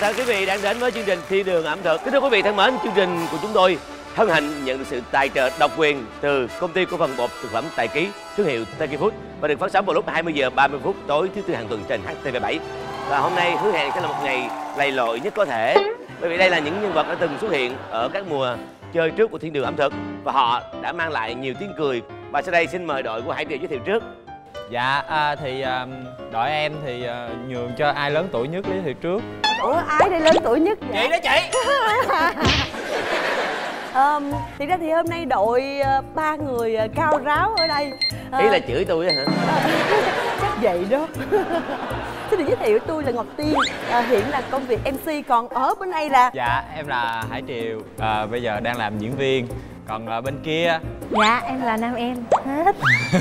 chào tất quý vị đang đến với chương trình Thiên đường ẩm thực. Kính thưa quý vị thân mến, chương trình của chúng tôi hân hạnh nhận được sự tài trợ độc quyền từ công ty cổ phần bột thực phẩm Tài Ký, thương hiệu Taki Food và được phát sóng vào lúc 20 giờ 30 phút tối thứ tư hàng tuần trên HTV7. Và hôm nay hứa hẹn sẽ là một ngày lầy lội nhất có thể. Bởi vì đây là những nhân vật đã từng xuất hiện ở các mùa chơi trước của Thiên đường ẩm thực và họ đã mang lại nhiều tiếng cười. Và sau đây xin mời đội của Hải Triều giới thiệu trước. Dạ à, thì à, đội em thì à, nhường cho ai lớn tuổi nhất giới thiệu trước. Ủa ai đây lớn tuổi nhất vậy Chị đó chị. Um, thì ra thì hôm nay đội ờ, ba người ờ, cao ráo ở đây. Ờ, Ý là chửi tôi á hả? chắc vậy đó. Xin được giới thiệu tôi là ngọc tiên. Ờ, hiện là công việc mc còn ở bên đây là Dạ em là Hải Triều. À, Bây giờ đang làm diễn viên Còn à, bên kia? Dạ em là nam em hết.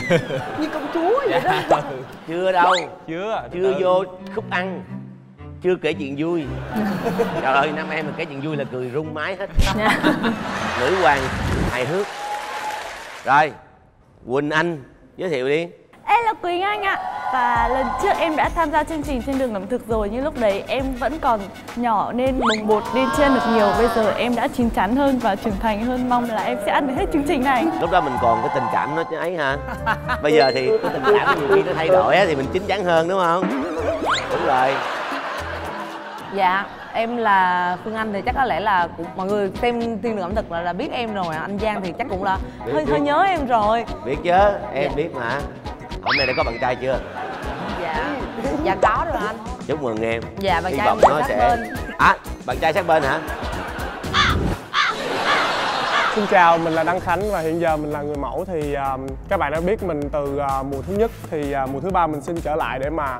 Như công chúa vậy đó. Dạ, Chưa đâu, Chưa chưa từ. vô khúc ăn. Chưa kể chuyện vui. Trời ơi nam em mà kể chuyện vui là cười rung mái hết. Dạ. nữ hoàng hài hước. Rồi quỳnh anh giới thiệu đi Em là Quỳnh Anh ạ. Và lần trước em đã tham gia chương trình trên đường ẩm thực rồi Nhưng lúc đấy em vẫn còn nhỏ nên bồng bột nên chưa ăn được nhiều. Bây giờ em đã chín chắn hơn và trưởng thành hơn. Mong là em sẽ ăn được hết chương trình này. Lúc đó mình còn có tình cảm nó chứ ấy hả? Bây giờ thì có tình cảm nhiều khi nó thay đổi á, thì mình chín chắn hơn đúng không? Đúng rồi. Dạ, em là Phương Anh thì chắc có lẽ là cũng, mọi người xem thiên đường ẩm thực là, là biết em rồi. Anh Giang thì chắc cũng là Biết, hơi biết. hơi nhớ em rồi. Biết chứ em biết mà hôm nay đã có bạn trai chưa? Dạ, dạ có rồi anh. Chúc mừng em. Dạ, bạn Hy trai vọng em nó sát sẽ bên. à bạn trai sát bên hả? Xin chào, mình là Đăng Khánh và hiện giờ mình là người mẫu thì um, các bạn đã biết mình từ uh, mùa thứ nhất thì uh, mùa thứ ba mình xin trở lại để mà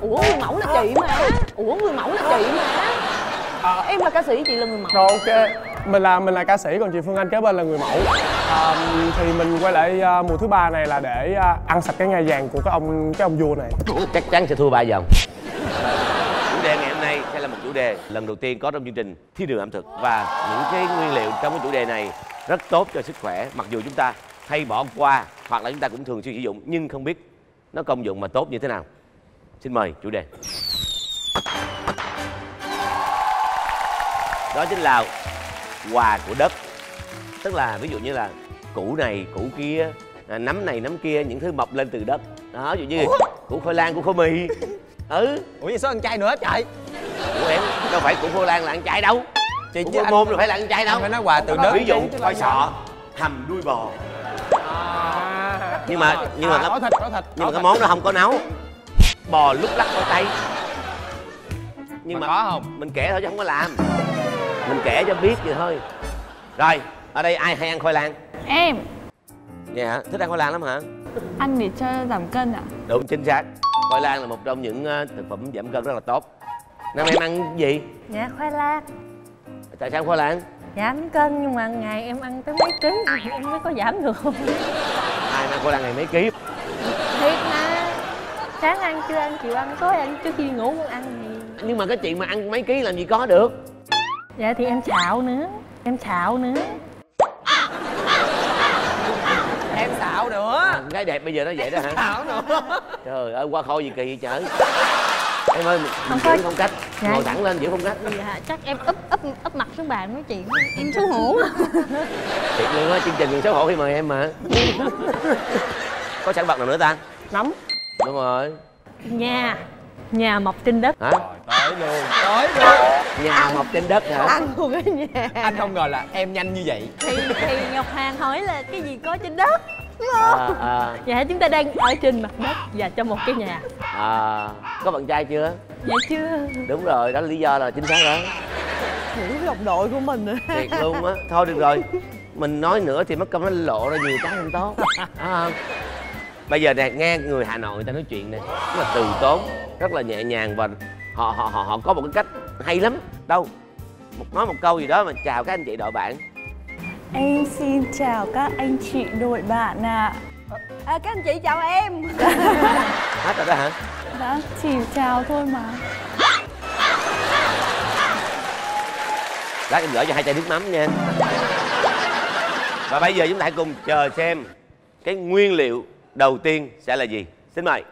Ủa người mẫu là chị mà. Ủa người mẫu là chị mà. Em là ca sĩ, chị là người mẫu. Rồi ok. Mình là mình là ca sĩ còn chị Phương Anh kế bên là người mẫu um, thì mình quay lại uh, mùa thứ ba này là để uh, ăn sạch cái ngai vàng của cái ông cái ông vua này. Chắc chắn sẽ thua ba vòng. Chủ đề ngày hôm nay sẽ là một chủ đề lần đầu tiên có trong chương trình thiên đường ẩm thực. Và những cái nguyên liệu trong cái chủ đề này rất tốt cho sức khỏe mặc dù chúng ta hay bỏ qua hoặc là chúng ta cũng thường xuyên sử dụng nhưng không biết nó công dụng mà tốt như thế nào. Xin mời chủ đề. Đó chính là quà của đất tức là ví dụ như là củ này củ kia à, nấm này nấm kia những thứ mọc lên từ đất. Đó ví dụ như củ khoai lang củ khoai mì. Ừ. Ủa vậy sao ăn chay nữa trời? Của em đâu phải củ khoai lang là ăn chay đâu. Chị củ chứ anh- môn là phải là ăn chay đâu. phải nói quà từ đất. ví dụ khoai sọ hầm đuôi bò. Nhưng mà nhưng mà à, có thịt có thịt nhưng mà cái món đó không có nấu. Bò lúc lắc khoai tây nhưng Mà mà, có không? mình kể thôi chứ không có làm. Mình kể cho biết vậy thôi. Rồi ở đây ai hay ăn khoai lang? Em. Vậy hả thích ăn khoai lang lắm hả? Ăn để cho giảm cân ạ. Đúng chính xác. Khoai lang là một trong những ờ, thực phẩm giảm cân rất là tốt. Năm em ăn gì? Dạ khoai lang. Tại sao ăn khoai lang? Giảm cân nhưng mà ngày em ăn tới mấy ký thì em mới có giảm được. Không ai ăn khoai lang ngày mấy ký? Thiệt mà. Sáng ăn, trưa ăn, chiều ăn, tối ăn, trước khi ngủ cũng ăn thì nhưng mà cái chuyện mà ăn mấy ký làm gì có được? Dạ thì em xạo nữa Em xạo nữa Xạo nữa? À, gái đẹp bây giờ nó vậy đó hả? Nữa? Trời ơi qua khôi gì kỳ vậy trời? Em ơi Không giữ phong cách Dạ. ngồi thẳng lên giữ phong cách. Dạ chắc em úp úp úp mặt xuống bàn nói chuyện Em xấu hổ thiệt luôn á chương trình đừng xấu hổ khi mời em mà. Có sản vật nào nữa ta? Nấm đúng rồi. Nhà Nhà mọc trên đất. Hả? Tới luôn. Tới luôn. Nhà mọc trên đất hả? ăn luôn ở nhà. Anh không ngờ là em nhanh như vậy. Thì, thì Ngọc Hàng hỏi là cái gì có trên đất à, à, Dạ chúng ta đang ở trên mặt đất và trong một cái nhà. À, có bạn trai chưa? Dạ chưa. Đúng rồi đó là lý do là chính xác đó. Những đồng đội của mình thiệt luôn á. Thôi được rồi mình nói nữa thì mất công nó lộ ra nhiều cái không tốt. Không? bây giờ nè nghe người hà nội người ta nói chuyện nè rất là từ tốn rất là nhẹ nhàng và họ họ họ họ có một cái cách hay lắm. Đâu? Một nói một câu gì đó mà chào các anh chị đội bạn Em xin chào các anh chị đội bạn ạ. À, các anh chị chào em. Hết rồi đó hả? Đã chỉ chào thôi mà. Lát em gửi cho hai chai nước mắm nha. Và bây giờ chúng ta hãy cùng chờ xem cái nguyên liệu đầu tiên sẽ là gì. Xin mời.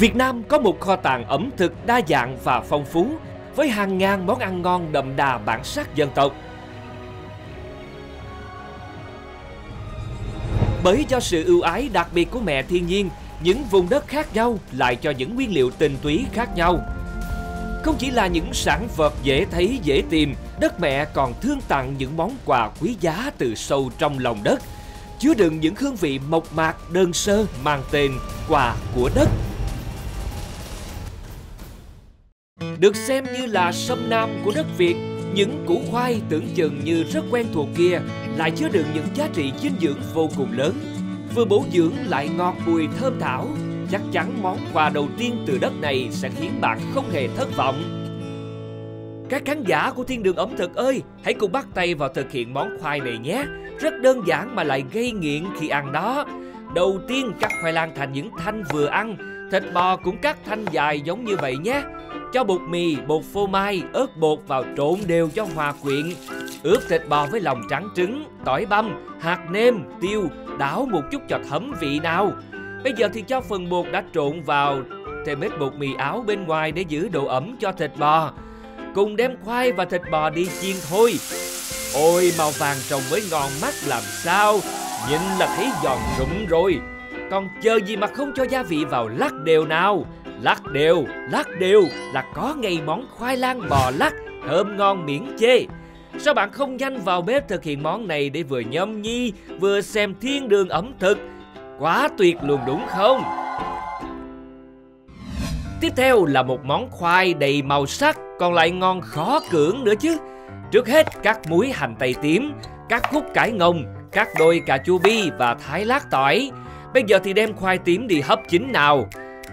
Việt Nam có một kho tàng ẩm thực đa dạng và phong phú với hàng ngàn món ăn ngon đậm đà bản sắc dân tộc. Bởi do sự ưu ái đặc biệt của mẹ thiên nhiên, những vùng đất khác nhau lại cho những nguyên liệu tinh túy khác nhau. Không chỉ là những sản vật dễ thấy dễ tìm, đất mẹ còn thương tặng những món quà quý giá từ sâu trong lòng đất, chứa đựng những hương vị mộc mạc đơn sơ mang tên quà của đất. Được xem như là sâm nam của đất Việt, những củ khoai tưởng chừng như rất quen thuộc kia lại chứa đựng những giá trị dinh dưỡng vô cùng lớn. Vừa bổ dưỡng lại ngọt bùi thơm thảo, chắc chắn món quà đầu tiên từ đất này sẽ khiến bạn không hề thất vọng. Các khán giả của Thiên đường ẩm thực ơi, hãy cùng bắt tay vào thực hiện món khoai này nhé. Rất đơn giản mà lại gây nghiện khi ăn đó. Đầu tiên cắt khoai lang thành những thanh vừa ăn, thịt bò cũng cắt thanh dài giống như vậy nhé. Cho bột mì, bột phô mai, ớt bột vào trộn đều cho hòa quyện. Ướp thịt bò với lòng trắng trứng, tỏi băm, hạt nêm, tiêu, đảo một chút cho thấm vị nào. Bây giờ thì cho phần bột đã trộn vào, thêm ít bột mì áo bên ngoài để giữ độ ẩm cho thịt bò. Cùng đem khoai và thịt bò đi chiên thôi. Ôi màu vàng trồng mới ngon mắt làm sao, nhìn là thấy giòn rụm rồi. Còn chờ gì mà không cho gia vị vào lắc đều nào? Lắc đều, lắc đều là có ngay món khoai lang bò lắc Thơm ngon miễn chê. Sao bạn không nhanh vào bếp thực hiện món này để vừa nhâm nhi Vừa xem thiên đường ẩm thực? Quá tuyệt luôn đúng không? Tiếp theo là một món khoai đầy màu sắc Còn lại ngon khó cưỡng nữa chứ. Trước hết cắt muối hành tây tím Cắt khúc cải ngồng Cắt đôi cà chua bi và thái lát tỏi. Bây giờ thì đem khoai tím đi hấp chín nào.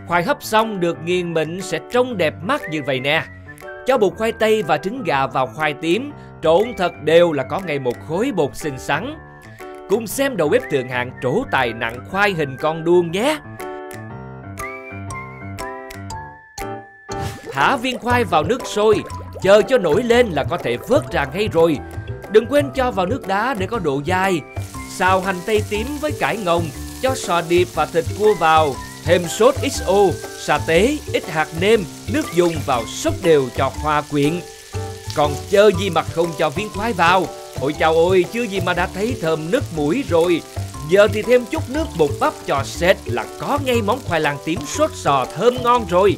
Khoai hấp xong được nghiền mịn sẽ trông đẹp mắt như vậy nè. Cho bột khoai tây và trứng gà vào khoai tím, Trộn thật đều là có ngay một khối bột xinh xắn. Cùng xem đầu bếp thượng hạng trổ tài nặng khoai hình con đuông nhé. Thả viên khoai vào nước sôi, Chờ cho nổi lên là có thể vớt ra ngay rồi. Đừng quên cho vào nước đá để có độ dai. Xào hành tây tím với cải ngồng cho sò điệp và thịt cua vào Thêm sốt XO, sa tế, ít hạt nêm, nước dùng vào sốt đều cho hòa quyện. Còn chơ gì mà không cho viên khoai vào. Ôi chào ôi, chưa gì mà đã thấy thơm nước mũi rồi. Giờ thì thêm chút nước bột bắp cho sệt là có ngay món khoai lang tím sốt sò thơm ngon rồi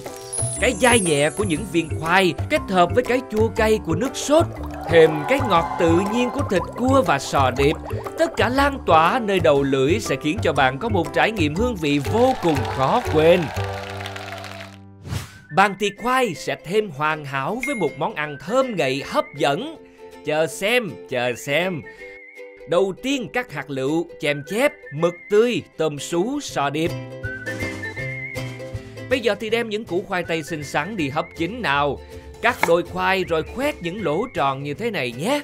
cái dai nhẹ của những viên khoai kết hợp với cái chua cay của nước sốt, thêm cái ngọt tự nhiên của thịt cua và sò điệp. Tất cả lan tỏa nơi đầu lưỡi sẽ khiến cho bạn có một trải nghiệm hương vị vô cùng khó quên. Bàn tiệc khoai sẽ thêm hoàn hảo với một món ăn thơm ngậy hấp dẫn. Chờ xem chờ xem. Đầu tiên cắt hạt lựu, chèm chép, mực tươi, tôm sú, sò điệp. Bây giờ thì đem những củ khoai tây xinh xắn đi hấp chín nào. Cắt đôi khoai rồi khoét những lỗ tròn như thế này nhé.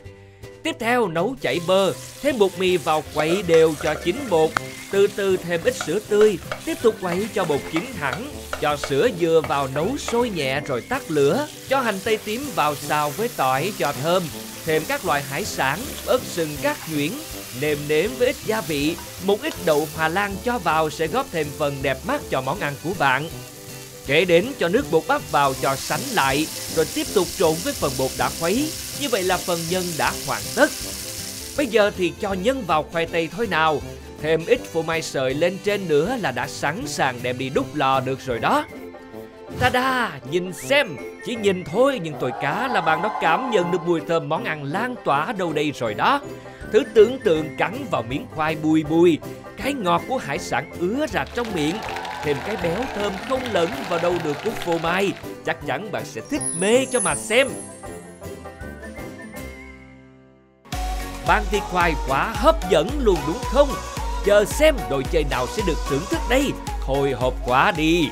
Tiếp theo nấu chảy bơ Thêm bột mì vào quậy đều cho chín bột. Từ từ thêm ít sữa tươi Tiếp tục quậy cho bột chín hẳn. Cho sữa dừa vào nấu sôi nhẹ rồi tắt lửa. Cho hành tây tím vào xào với tỏi cho thơm. Thêm các loại hải sản, ớt sừng cắt nhuyễn. Nêm nếm với ít gia vị. Một ít đậu Hà Lan cho vào sẽ góp thêm phần đẹp mắt cho món ăn của bạn. Kể đến cho nước bột bắp vào cho sánh lại, Rồi tiếp tục trộn với phần bột đã khuấy. Như vậy là phần nhân đã hoàn tất. Bây giờ thì cho nhân vào khoai tây thôi nào. Thêm ít phô mai sợi lên trên nữa là đã sẵn sàng đem đi đúc lò được rồi đó. Ta-da! Nhìn xem! Chỉ nhìn thôi, nhưng tôi cá là bạn đã cảm nhận được mùi thơm món ăn lan tỏa đâu đây rồi đó. Thứ tưởng tượng cắn vào miếng khoai bùi bùi. Cái ngọt của hải sản ứa ra trong miệng thêm cái béo thơm không lẫn vào đâu được của phô mai. Chắc chắn bạn sẽ thích mê cho mà xem. Ban tiệc khoai quá hấp dẫn luôn đúng không? Chờ xem đội chơi nào sẽ được thưởng thức đây. Hồi hộp quá đi.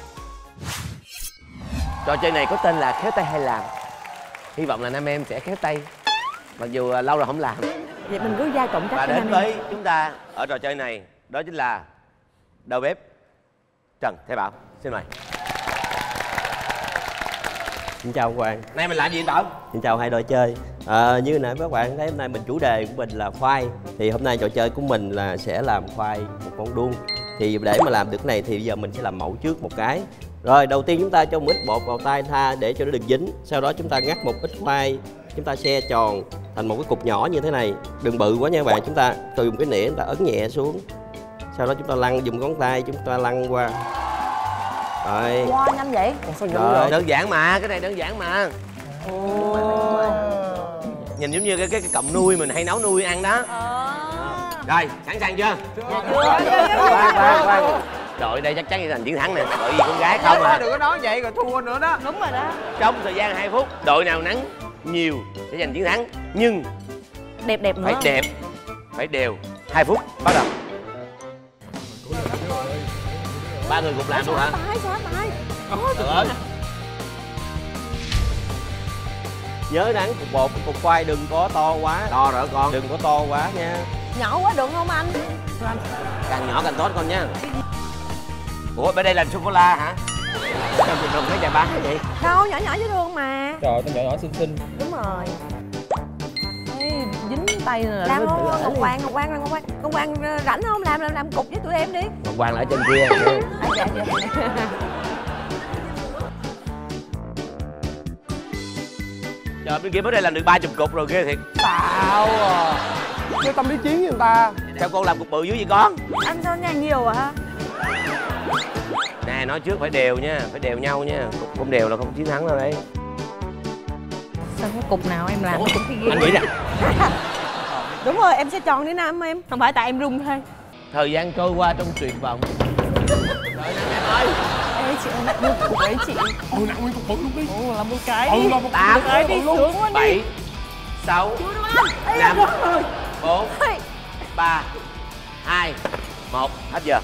Trò chơi này có tên là khéo tay hay làm. Hy vọng là nam em sẽ khéo tay. Mặc dù lâu rồi không làm. Vậy mình cứ gia cộng trách Và đến nam với chúng ta ở trò chơi này Đó chính là đầu bếp Trần Thế Bảo Xin mời. Xin chào các bạn. Nay mình làm gì Bảo? Xin chào hai đội chơi. À, Như nãy các bạn thấy hôm nay mình chủ đề của mình là khoai. Thì hôm nay trò chơi của mình là sẽ làm khoai một con đuông. Thì để mà làm được cái này thì bây giờ mình sẽ làm mẫu trước một cái. Rồi đầu tiên chúng ta cho một ít bột vào tay tha để cho nó đừng dính. Sau đó chúng ta ngắt một ít khoai. Chúng ta xe tròn thành một cái cục nhỏ như thế này. Đừng bự quá nha các bạn. Chúng ta dùng cái nĩa chúng ta ấn nhẹ xuống sau đó chúng ta lăn dùng ngón tay chúng ta lăn qua. Rồi. Wow, nhanh vậy? Rồi đơn giản mà cái này đơn giản mà. Nhìn giống như cái cái, cái cọng nuôi mình hay nấu nuôi ăn đó. Rồi sẵn sàng chưa? Khoan khoan khoan đội đây chắc chắn sẽ thành chiến thắng nè. Bởi vì con gái không à? đừng có nói vậy rồi thua nữa đó. Đúng rồi đó. Trong thời gian 2 phút đội nào nắng nhiều sẽ giành chiến thắng. Nhưng Đẹp đẹp nữa. phải đẹp phải đều. 2 phút bắt đầu ba người cùng làm luôn hả? Tay xóa tay. Được rồi. nhớ nắng cục bột cục khoai đừng có to quá. To rồi con? Đừng có to quá nha. Nhỏ quá được không anh? Càng nhỏ càng tốt con nha. Ủa bên đây là sô cô la hả? Sao mình đồng thấy chà bá vậy? Đâu nhỏ nhỏ dễ thương mà. Trời ơi, con nhỏ nhỏ xinh xinh. Đúng rồi tay là làm không? ngọc hoàng ngọc hoàng ngọc hoàng. Ngọc hoàng ờ, rảnh không? Làm làm làm cục với tụi em đi. Ngọc hoàng là ở trên kia. À, dạ, dạ. trời bên kia mới đây làm được ba chục cục rồi ghê thiệt. Tao à. Cái tâm lý chiến với người ta. Sao con làm cục bự dữ vậy con? Anh sao nhà nhiều à nè nói trước phải đều nha phải đều nhau nha. Cục không đều là không chiến thắng đâu đấy. Sao có cục nào em làm cũng cái ghê anh nghĩ rằng đúng rồi em sẽ tròn đi nam em. Không phải tại em rung thôi. Thời gian trôi qua trong tuyệt vọng. Ê chị ơi, nặng một cục đấy chị. Ừ nặng nguyên cục bự luôn đi. Ồ, là một cái Ừ đi. là một tám Cái đi xuống luôn đi. Bảy sáu năm bốn ba hai một. Hết giờ.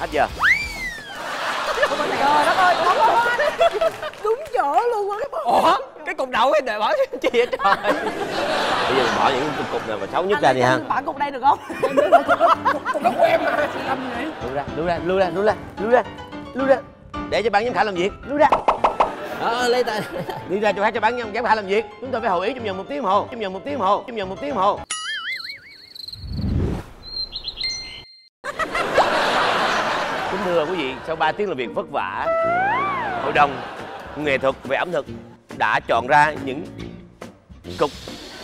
Hết giờ. Trời đất ơi đúng chỗ luôn á ủa? Cái cục đậu em để bỏ chi vậy trời? Bây giờ mình bỏ những cục cục nào mà xấu nhất ra đi ha. bỏ cục đây được không? Lưu ra lưu ra lưu ra lưu ra lưu ra lưu ra. Để cho ban giám khảo làm việc. Lưu ra. Ờ lấy tay đi ra chỗ khác cho ban giám khảo làm việc. Chúng tôi phải hội ý trong vòng một tiếng hồ trong vòng một tiếng hồ trong vòng một tiếng hồ thưa quý vị sau 3 tiếng làm việc vất vả hội đồng nghệ thuật về ẩm thực đã chọn ra những cục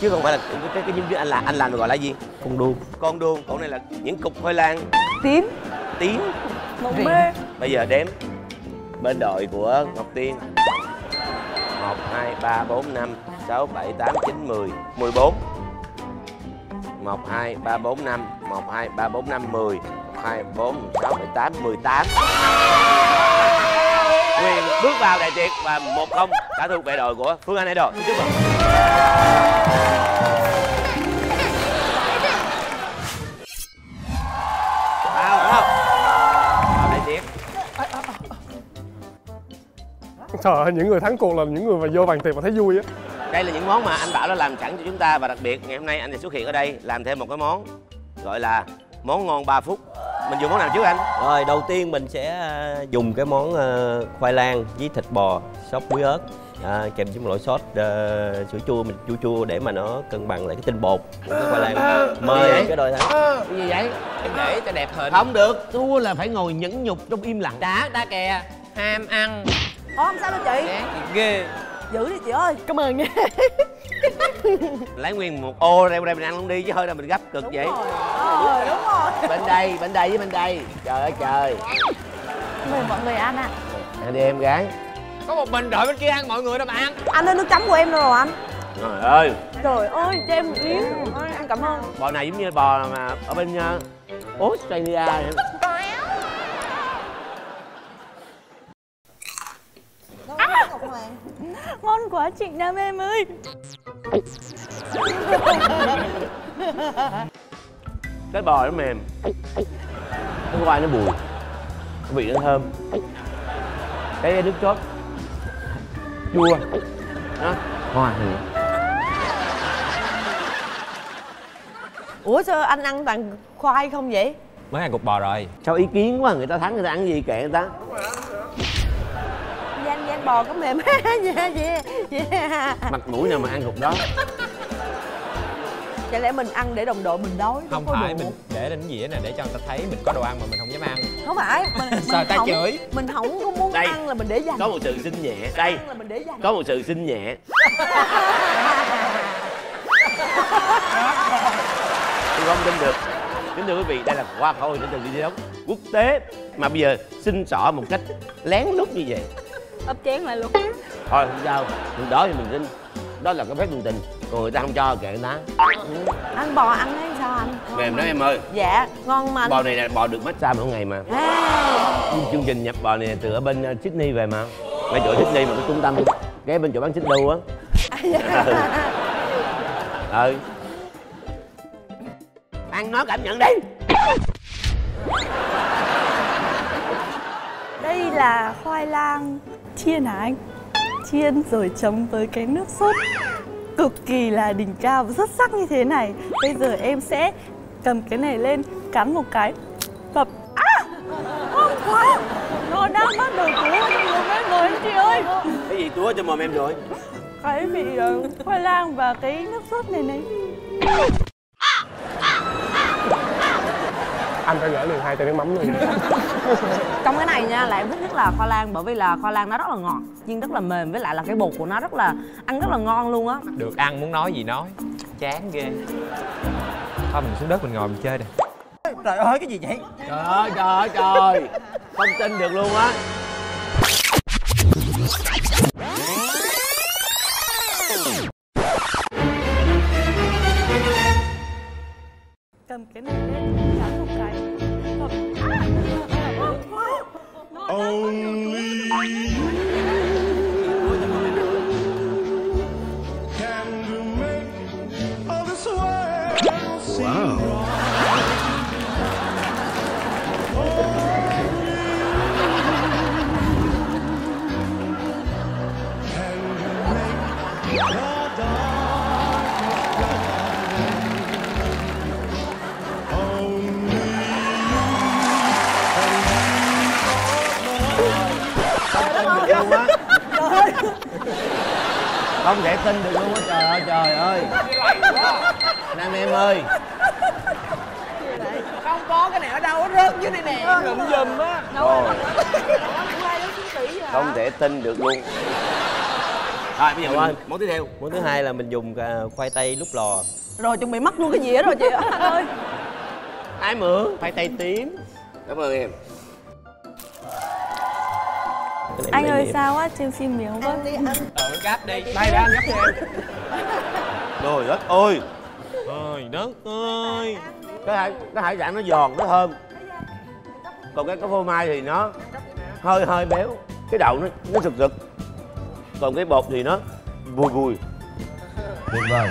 chứ không phải là cái cái, cái anh làm anh làm được gọi là gì? Con đuông. Con đuông còn này là những cục khoai lang. Tím. Tím. Một mê. bây giờ đếm bên đội của ngọc tiên. Một hai ba bốn năm sáu bảy tám chín mười mười bốn một, hai, ba, bốn, năm. Một, hai, ba, bốn, năm, mười. Một, hai, bốn, sáu, bảy, tám, mười tám. Quyền bước vào đại tiệc và một không đã thuộc về đội của phương anh idol. Xin chúc mừng. Vào vào. Vào đại tiệc. Trời ơi, những người thắng cuộc là những người mà vô bàn tiệc mà thấy vui á đây là những món mà anh bảo đã làm sẵn cho chúng ta và đặc biệt ngày hôm nay anh sẽ xuất hiện ở đây làm thêm một cái món gọi là món ngon 3 phút. Mình dùng món nào trước anh? Rồi đầu tiên mình sẽ à, dùng cái món à, khoai lang với thịt bò sốt muối ớt. À, kèm với một loại sốt à, sữa chua mình chua chua để mà nó cân bằng lại cái tinh bột của cái khoai lang. Mời cái đội thắng. Cái gì vậy? Em để cho đẹp hình. Không được. Thua là phải ngồi nhẫn nhục trong im lặng. Đá đá kè ham ăn. Ủa không sao đâu chị. Ghê giữ đi chị ơi. Cảm ơn. Nha lấy nguyên một ô đem ra mình ăn luôn đi chứ hơi nào mình gấp cực vậy. ờ đúng rồi. Bên đây bên đây với bên đây. Trời ơi trời. Mời mọi người ăn ạ. Ăn đi em gái. Có một mình đội bên kia ăn mọi người đâu mà ăn. Anh ơi nước chấm của em đâu rồi anh. Trời ơi. Trời ơi cho em một miếng. Anh cảm ơn. Bò này giống như bò mà ở bên uh, Australia vậy. Ngon quá chị Nam em ơi cái bò nó mềm. Cái khoai nó bùi. Cái vị nó thơm. Cái nước chốt. Chua. Đó hoa thì ủa sao anh ăn toàn khoai không vậy? Mới ăn cục bò rồi. Sao ý kiến quá người ta thắng người ta ăn gì kệ người ta bò có mềm. Yeah yeah yeah. Mặt mũi nào mà ăn cục đó. Chả lẽ mình ăn để đồng đội mình đói không có phải được. mình để lên dĩa nè để cho người ta thấy mình có đồ ăn mà mình không dám ăn. Không phải mình, mình Sợ ta không, chửi. mình không có muốn Đây. ăn là mình để dành. có một sự xin nhẹ. Đây ăn là mình để dành. có một sự xin nhẹ. Tôi không tin được. Kính thưa quý vị đây là hoa khôi đến từ đi đấu quốc tế. Mà bây giờ xin xỏ một cách lén lút như vậy ấp chén lại luôn. Thôi không sao. Mình đó thì mình xin. Đó là cái phép thường tình. Còn người ta không cho kệ người ta. Ăn bò ăn hay sao anh Ngon mềm đó em ơi. Dạ ngon mà anh bò này là bò được massage mỗi ngày mà. À, chương trình nhập bò này từ ở bên uh, Sydney về mà. Ngay chỗ Sydney mà cái trung tâm. Cái bên chỗ bán xích đu á. Ừ. Ăn nói cảm nhận đi. Đây là khoai lang chiên hả anh? Chiên rồi chấm với cái nước sốt cực kỳ là đỉnh cao và rất sắc như thế này. Bây giờ em sẽ cầm cái này lên cắn một cái và à! Ngon quá nó đang bắt đầu trong mồm em rồi anh chị ơi. Cái gì túa cho mồm em rồi? Cái vị ờ, khoai lang và cái nước sốt này này anh phải gửi liền hai chai nước mắm luôn. Trong cái này nha là em thích nhất là khoai lang bởi vì là khoai lang nó rất là ngọt chiên rất là mềm với lại là cái bột của nó rất là ăn rất là ngon luôn á. Được ăn muốn nói gì nói. Chán ghê. Thôi mình xuống đất mình ngồi mình chơi đây trời ơi cái gì vậy? Trời ơi trời ơi trời không tin được luôn á mình dùng à, khoai tây lúc lò. Rồi chuẩn bị mất luôn cái dĩa rồi chị ơi. Ai mượn? Khoai tây tím. Cảm ơn em. Anh ơi điểm. sao á? Trên xin miếng với ờ gắp đi. Để anh gấp cho em. Trời đất ơi. Ơi đất ơi. Cái hải cái hải sản nó giòn nó thơm. Còn cái cái phô mai thì nó hơi hơi béo. Cái đậu nó nó sực sực. Còn cái bột thì nó vui vui tuyệt vời.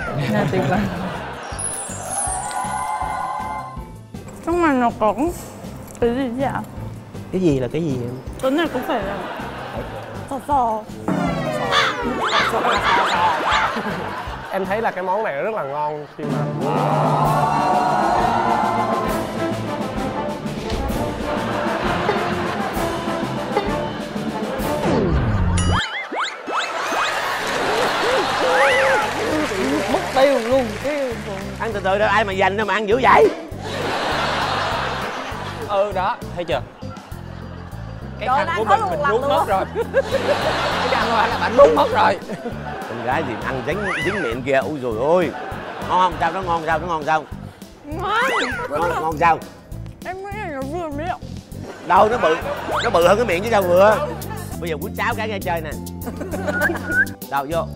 Trong này nó có cái gì vậy ạ? Cái gì là cái gì em? Cái này cũng phải là sò sò. Em thấy là cái món này rất là ngon khi mà ăn từ từ đâu ai mà dành đâu mà ăn dữ vậy? Ừ đó thấy chưa? Cái khăn của mình mình nuốt mất rồi. Cái khăn của anh là bạn nuốt mất rồi. Con gái thì ăn dính dính miệng kia ui rồi ôi. Ngon không? Sao nó ngon sao nó ngon sao? Ngon. Ngon, ngon sao? Em nghĩ là nó vừa miệng. Đâu nó bự nó bự hơn cái miệng chứ sao vừa? Bây giờ quýt cháo cái nghe chơi nè. Đâu vô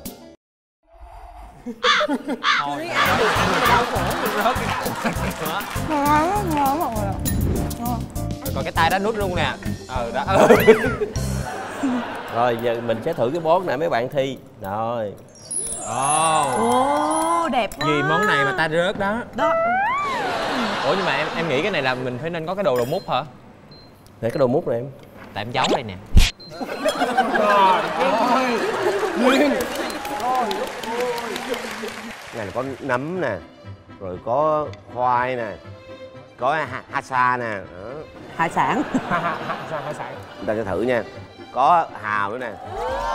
thôi ngon lắm ngon mọi người ạ. Ngon. Còn cái tay đó nuốt luôn nè. Ừ đó. Ừ. rồi giờ mình sẽ thử cái món này mấy bạn thi. Rồi. Ồ, ồ đẹp quá. vì món này mà ta rớt đó? Đó. Ủa nhưng mà em em nghĩ cái này là mình phải nên có cái đồ đồ mút hả? Để cái đồ mút này em. Tại em giấu đây nè này là có nấm nè rồi có khoai nè có ha, hasa nè đó. hải sản. Ha ha ha hải sản. Chúng ta sẽ thử nha. Có hào nữa nè.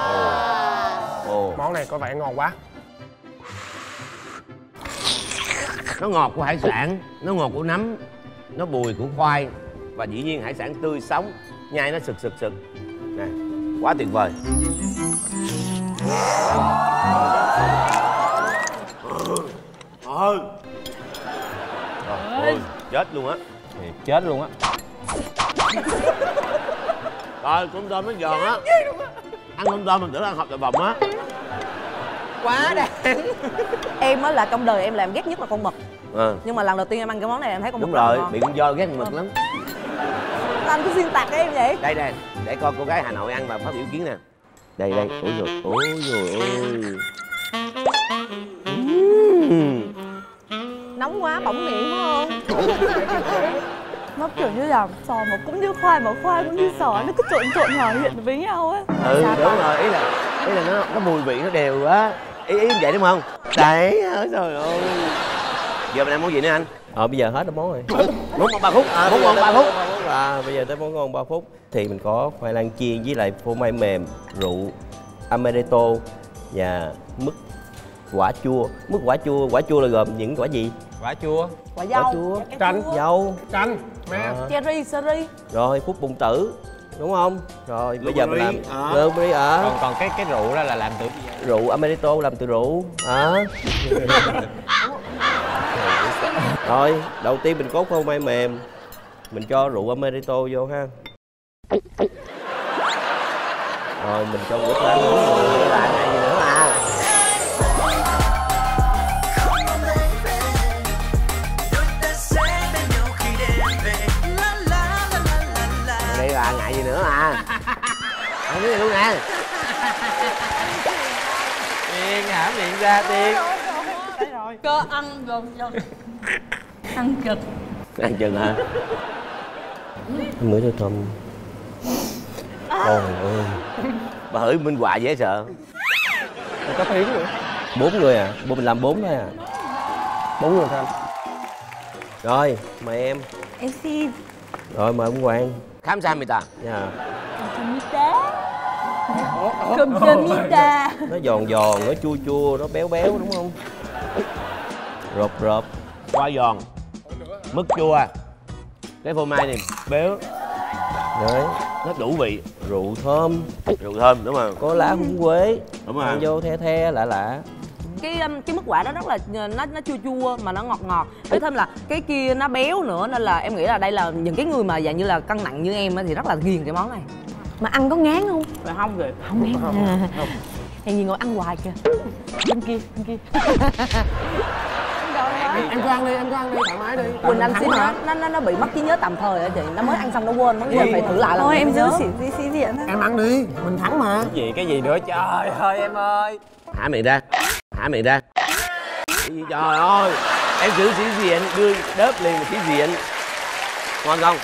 Ồ. Ồ. Món này có vẻ ngon quá. Nó ngọt của hải sản nó ngọt của nấm nó bùi của khoai và dĩ nhiên hải sản tươi sống nhai nó sực sực sực. Nè quá tuyệt vời ơi Trời ơi chết luôn á. Thiệt chết luôn á. Rồi con tôm nó giòn á. Ăn con tôm mình tưởng ăn hộp đậu vòng á. Quá đáng. Em á là trong đời em làm ghét nhất là con mực. Ờ nhưng mà lần đầu tiên em ăn cái món này em thấy con mực đúng rất là rồi bị con do ghét mực lắm. Anh cứ xuyên tạc em vậy? Đây đây để coi cô gái hà nội ăn và phát biểu kiến nè. Đây đây ôi rồi ôi rồi ôi Nóng quá bỏng miệng phải không? Nó kiểu như là sò mà cũng như khoai mà khoai cũng như sò nó cứ trộn trộn hòa quyện với nhau ấy. Ừ đúng rồi ý là ý là nó nó mùi vị nó đều quá. Ý ý vậy đúng không? Đấy trời ơi. Giờ mình ăn món gì nữa anh? Ờ bây giờ hết món rồi. Món ngon ba phút. À, món ngon ba phút. à bây giờ tới món ngon 3 phút. Thì mình có khoai lang chiên với lại phô mai mềm rượu amaretto và mứt quả chua. Mứt quả chua quả chua là gồm những quả gì? Quả chua. Quả quả dâu chua Chanh. dâu. Chanh. Mẹ à, cherry seri rồi phút bụng tử. Đúng không? Rồi bây giờ mình làm à. blueberry à còn còn cái cái rượu đó là làm từ rượu amaretto làm từ rượu. À rồi đầu tiên mình có phô mai mềm. Mình cho rượu amaretto vô ha. Rồi mình cho quýt lá nướng ăn cái này luôn nè. Tiên hả? Miệng ra tiên. Cơ ăn rồi rồi ăn cực ăn chừng hả? Mới cho Tom Trời ơi. Bà hửi minh họa dễ sợ. Có tiếng nữa. Bốn người à? Bộ mình làm bốn thôi à? bốn người thôi Rồi, mời em. Em xin. Rồi mời ông Quang khám sao người ta. Dạ cơm cơm mita Nó giòn giòn, nó chua chua, nó béo béo đúng không? Rộp rộp. Qua giòn. Mứt chua. Cái phô mai này béo. Đấy, nó đủ vị. Rượu thơm. Rượu thơm đúng không? Có lá húng quế. Đúng rồi. Ăn vô the the lạ lạ. Cái um, cái mức quả đó rất là nó nó chua chua mà nó ngọt ngọt. Với thêm là cái kia nó béo nữa nên là em nghĩ là đây là những cái người mà dạng như là cân nặng như em á thì rất là ghiền cái món này mà ăn có ngán không? Phải không rồi không ngán. Hèn gì ngồi ăn hoài kìa. Bên kia bên kia. Em cứ ăn đi em cứ ăn đi thoải mái đi. Quỳnh anh xin nó, nó nó nó bị mất trí nhớ tạm thời á chị? Nó mới ăn xong nó quên nó quên phải thử lại lần thôi em giữ nhớ. sĩ sĩ sĩ diện em ăn đi mình thắng mà. Cái gì cái gì nữa? Trời ơi em ơi. Hả miệng ra hả miệng ra. Trời ơi em giữ sĩ diện đưa đớp liền là sĩ diện. Ngon không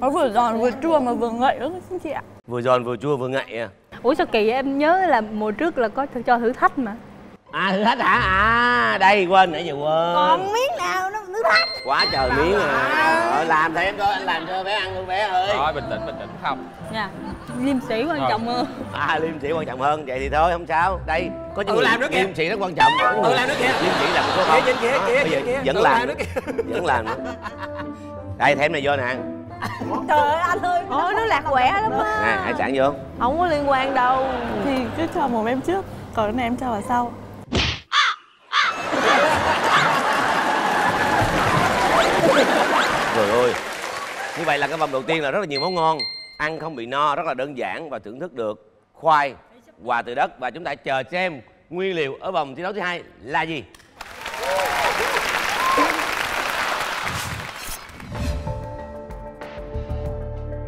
nó vừa giòn vừa chua mà vừa ngậy nữa xin chị ạ. Vừa giòn vừa chua vừa ngậy à? Ủa sao kỳ em nhớ là mùa trước là có cho thử thách mà. À thử thách hả? À đây quên nãy giờ quên. Còn miếng nào nó thử thách. Quá trời miếng à. Rồi, làm thêm thôi anh làm cho bé ăn luôn bé ơi. Thôi bình tĩnh bình tĩnh không. Nha liêm sĩ quan Rồi. trọng hơn. À liêm sĩ quan trọng hơn. Vậy thì thôi không sao. Đây có những Ừ, người làm nữa kìa. liêm sĩ rất quan trọng. Có Ừ, người làm nữa kìa. liêm sĩ làm số không. Kia, kia, kia, bây giờ kia, kia. vẫn làm. Vẫn làm. Nữa. đây thêm này vô nè. Trời ơi anh ơi ôi nó lạc quẻ lắm á. Nè hải sản vô. Không có liên quan đâu. Thì cứ cho mồm em trước còn cái này em cho vào sau. Trời ơi. Như vậy là cái vòng đầu tiên là rất là nhiều món ngon Ăn không bị no, rất là đơn giản và thưởng thức được Khoai, quà từ đất Và chúng ta chờ xem nguyên liệu ở vòng thi đấu thứ hai là gì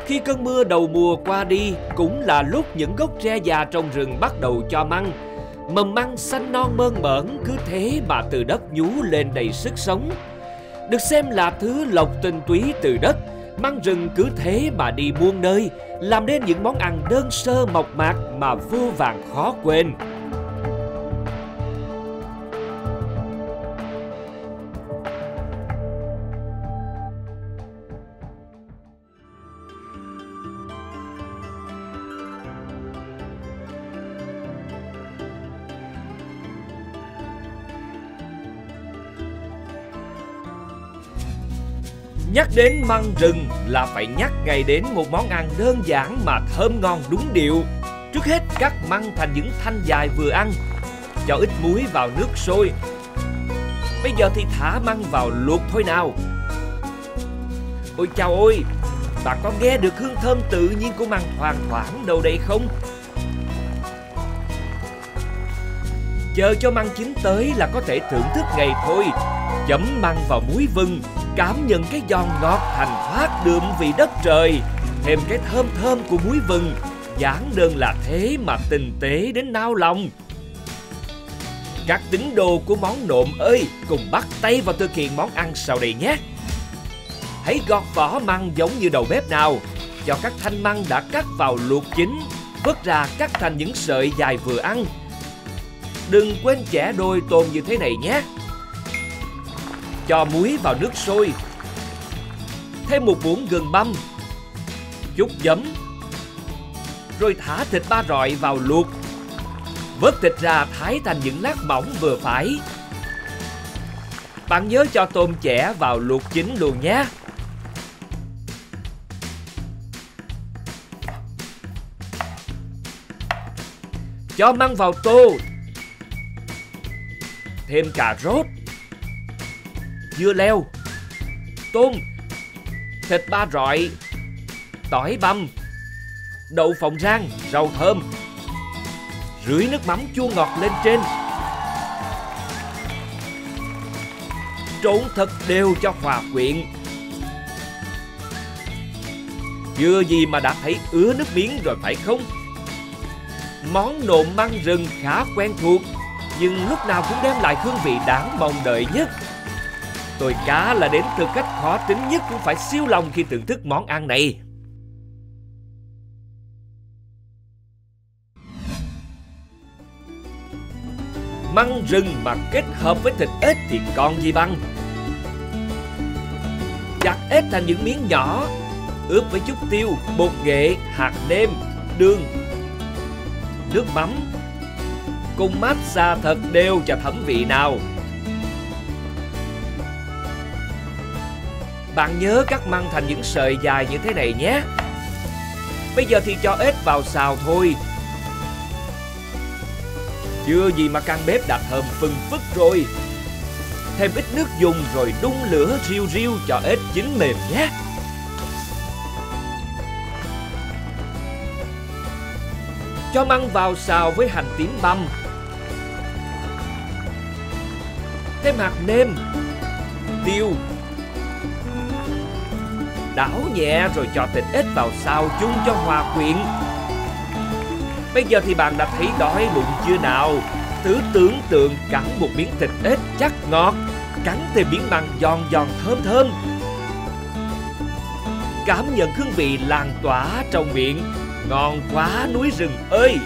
Khi cơn mưa đầu mùa qua đi cũng là lúc những gốc tre già trong rừng bắt đầu cho măng. Mầm măng xanh non mơn mởn cứ thế mà từ đất nhú lên đầy sức sống. Được xem là thứ lộc tinh túy từ đất, măng rừng cứ thế mà đi muôn nơi, làm nên những món ăn đơn sơ mộc mạc mà vô vàng khó quên. Nhắc đến măng rừng là phải nhắc ngay đến một món ăn đơn giản mà thơm ngon đúng điệu. Trước hết cắt măng thành những thanh dài vừa ăn, cho ít muối vào nước sôi. Bây giờ thì thả măng vào luộc thôi nào. Ôi chào ôi, bạn có nghe được hương thơm tự nhiên của măng thoang thoảng đâu đây không? Chờ cho măng chín tới là có thể thưởng thức ngay thôi. Chấm măng vào muối vừng, cảm nhận cái giòn ngọt thành phát đượm vị đất trời. Thêm cái thơm thơm của muối vừng, giản đơn là thế mà tinh tế đến nao lòng. Các tín đồ của món nộm ơi, cùng bắt tay vào thực hiện món ăn sau đây nhé. Hãy gọt vỏ măng giống như đầu bếp nào, cho các thanh măng đã cắt vào luộc chín, vớt ra cắt thành những sợi dài vừa ăn. Đừng quên chẻ đôi tôm như thế này nhé. Cho muối vào nước sôi. Thêm một muỗng gừng băm. Chút giấm. Rồi thả thịt ba rọi vào luộc. Vớt thịt ra thái thành những lát mỏng vừa phải. Bạn nhớ cho tôm chẻ vào luộc chín luôn nhé. Cho măng vào tô Thêm cà rốt Dưa leo, Tôm, Thịt ba rọi, Tỏi băm, Đậu phộng rang, Rau thơm Rưới nước mắm chua ngọt lên trên. Trộn thật đều cho hòa quyện. Chưa gì mà đã thấy ứa nước miếng rồi phải không? Món nộm măng rừng khá quen thuộc, Nhưng lúc nào cũng đem lại hương vị đáng mong đợi nhất. Tôi cá là đến từ cách khó tính nhất cũng phải siêu lòng khi thưởng thức món ăn này. Măng rừng mà kết hợp với thịt ếch thì còn gì bằng? Chặt ếch thành những miếng nhỏ Ướp với chút tiêu, bột nghệ, hạt nêm, đường nước mắm. Cùng massage thật đều cho thẩm vị nào. Bạn nhớ cắt măng thành những sợi dài như thế này nhé. Bây giờ thì cho ếch vào xào thôi. Chưa gì mà căn bếp đã thơm phừng phức rồi. Thêm ít nước dùng rồi đun lửa riu riu cho ếch chín mềm nhé. Cho măng vào xào với hành tím băm. Thêm hạt nêm, Tiêu Đảo nhẹ rồi cho thịt ếch vào xào chung cho hòa quyện. Bây giờ thì bạn đã thấy đói bụng chưa nào? Thứ tưởng tượng cắn một miếng thịt ếch chắc ngọt, Cắn thêm miếng măng giòn giòn thơm thơm. Cảm nhận hương vị lan tỏa trong miệng, Ngon quá núi rừng ơi!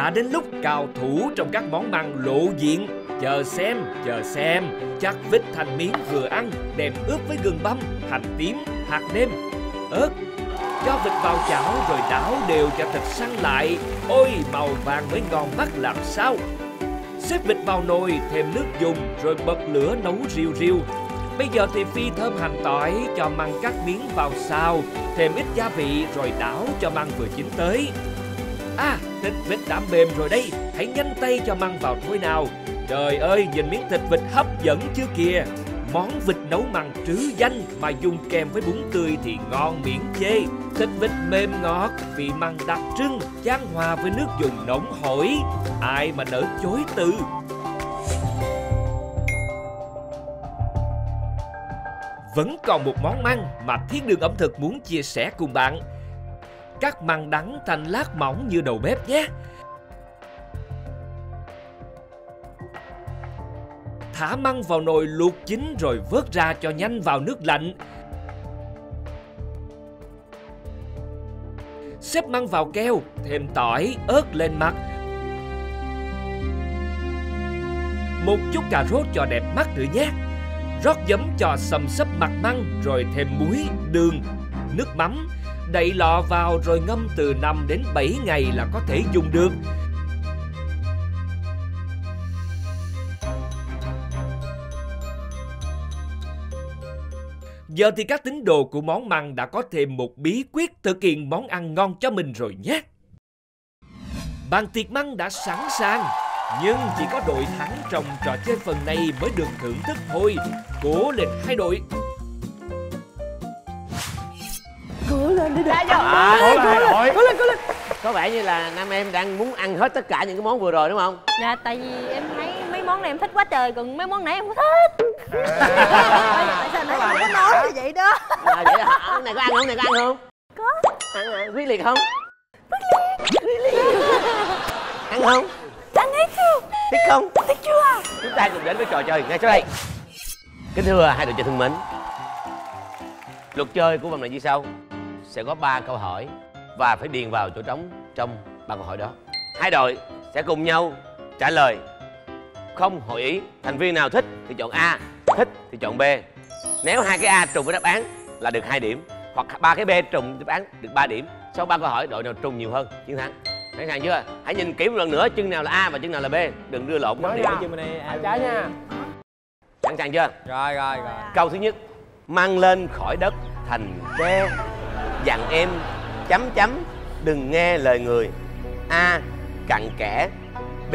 Đã đến lúc cao thủ trong các món măng lộ diện. Chờ xem, chờ xem. Chắc vít thành miếng vừa ăn Đem ướp với gừng băm, hành tím, hạt nêm, ớt Cho vịt vào chảo rồi đảo đều cho thịt săn lại. Ôi màu vàng mới ngon mắt làm sao? Xếp vịt vào nồi, thêm nước dùng rồi bật lửa nấu riu riu. Bây giờ thì phi thơm hành tỏi, cho măng cắt miếng vào xào, thêm ít gia vị rồi đảo cho măng vừa chín tới. À, thịt vịt đã mềm rồi đây, hãy nhanh tay cho măng vào thôi nào. Trời ơi, nhìn miếng thịt vịt hấp dẫn chưa kìa. Món vịt nấu măng trứ danh mà dùng kèm với bún tươi thì ngon miễn chê. Thịt vịt mềm ngọt, vị măng đặc trưng, chan hòa với nước dùng nóng hổi. Ai mà nỡ chối từ. Vẫn còn một món măng mà Thiên đường ẩm thực muốn chia sẻ cùng bạn. Cắt măng đắng thành lát mỏng như đầu bếp nhé. thả măng vào nồi luộc chín rồi vớt ra cho nhanh vào nước lạnh. Xếp măng vào keo, thêm tỏi, ớt lên mặt. Một chút cà rốt cho đẹp mắt nữa nhé. Rót giấm cho sầm sấp mặt măng rồi thêm muối, đường, nước mắm đậy lọ vào rồi ngâm từ 5 đến 7 ngày là có thể dùng được. Giờ thì các tín đồ của món măng đã có thêm một bí quyết thực hiện món ăn ngon cho mình rồi nhé. Bàn tiệc măng đã sẵn sàng, nhưng chỉ có đội thắng trong trò chơi phần này mới được thưởng thức thôi. Cố lên hai đội. Cố lên đi được. À, Cố lên, đội. Cố lên, cố lên có vẻ như là nam em đang muốn ăn hết tất cả những cái món vừa rồi đúng không? Dạ tại vì em thấy mấy món này em thích quá trời Còn mấy món này em không thích. Tại sao nãy không có nói như vậy đó? À, vậy là cái này có ăn không này có ăn không? Có. Ăn à, quyết liệt không? Quyết liệt. Ăn không? Anh thấy chưa? Thích không? Thích chưa? Chúng ta cùng đến với trò chơi ngay sau đây. Kính thưa hai đội chơi thân mến luật chơi của vòng này như sau sẽ có 3 câu hỏi và phải điền vào chỗ trống trong ba câu hỏi đó. Hai đội sẽ cùng nhau trả lời. Không hội ý thành viên nào thích thì chọn a thích thì chọn b. Nếu hai cái a trùng với đáp án là được hai điểm hoặc ba cái b trùng với đáp án được 3 điểm sau ba câu hỏi đội nào trùng nhiều hơn? Chiến thắng. Sẵn sàng chưa? Hãy nhìn kỹ một lần nữa chân nào là a và chân nào là b. Đừng đưa lộn Nói điểm chứ bên đây ai trái nha. Sẵn sàng chưa? Rồi rồi rồi. Câu thứ nhất. Mang lên khỏi đất thành tre dặn em chấm chấm đừng nghe lời người. A cặn kẽ. B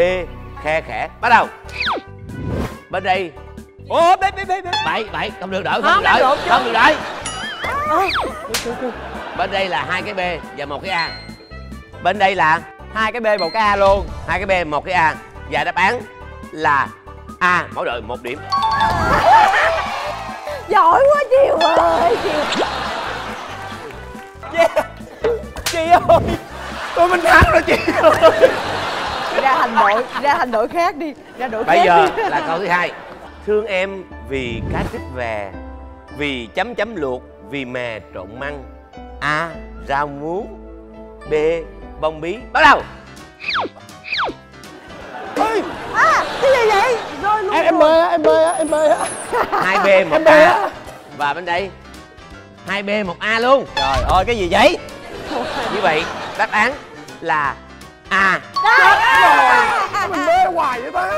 khe khẽ. Bắt đầu. Bên đây. Ủa, bé, bé, bé, bé. bảy bảy không được đợi không được đợi không được đợi bên đây là hai cái b và một cái a. Bên đây là Hai cái B, một cái A luôn. hai cái b một cái a. Và đáp án là a mỗi đội một điểm. Giỏi quá Chiều ơi. Chiều Chị ơi, tôi mình thắng rồi chị Ra thành đội Ra thành đội khác đi Ra đội bây khác giờ đi. là câu thứ hai. Thương em vì cá trích về vì chấm chấm luộc vì mè trộn măng. A rau muống. B bông bí. Bắt đầu. À cái gì vậy? Rồi luôn em em bê á em bê á em bê á. Hai b một a. á. và bên đây hai b một a luôn. Trời ơi, cái gì vậy? như vậy đáp án là a. Mình bê hoài vậy ta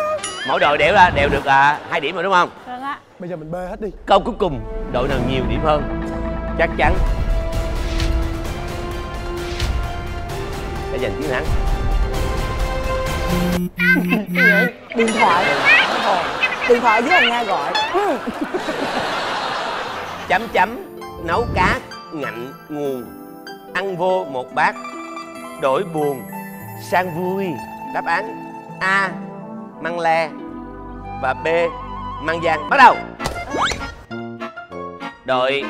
mỗi đội đều là đều được à, hai điểm rồi đúng không? Vâng ạ. Bây giờ mình bê hết đi. Câu cuối cùng đội nào nhiều điểm hơn? Chắc chắn. Sẽ giành chiến thắng Điện thoại. Điện thoại với anh Nga gọi. Chấm chấm nấu cá ngạnh nguồn ăn vô một bát đổi buồn sang vui. Đáp án a măng le và b măng giang bắt đầu. Đội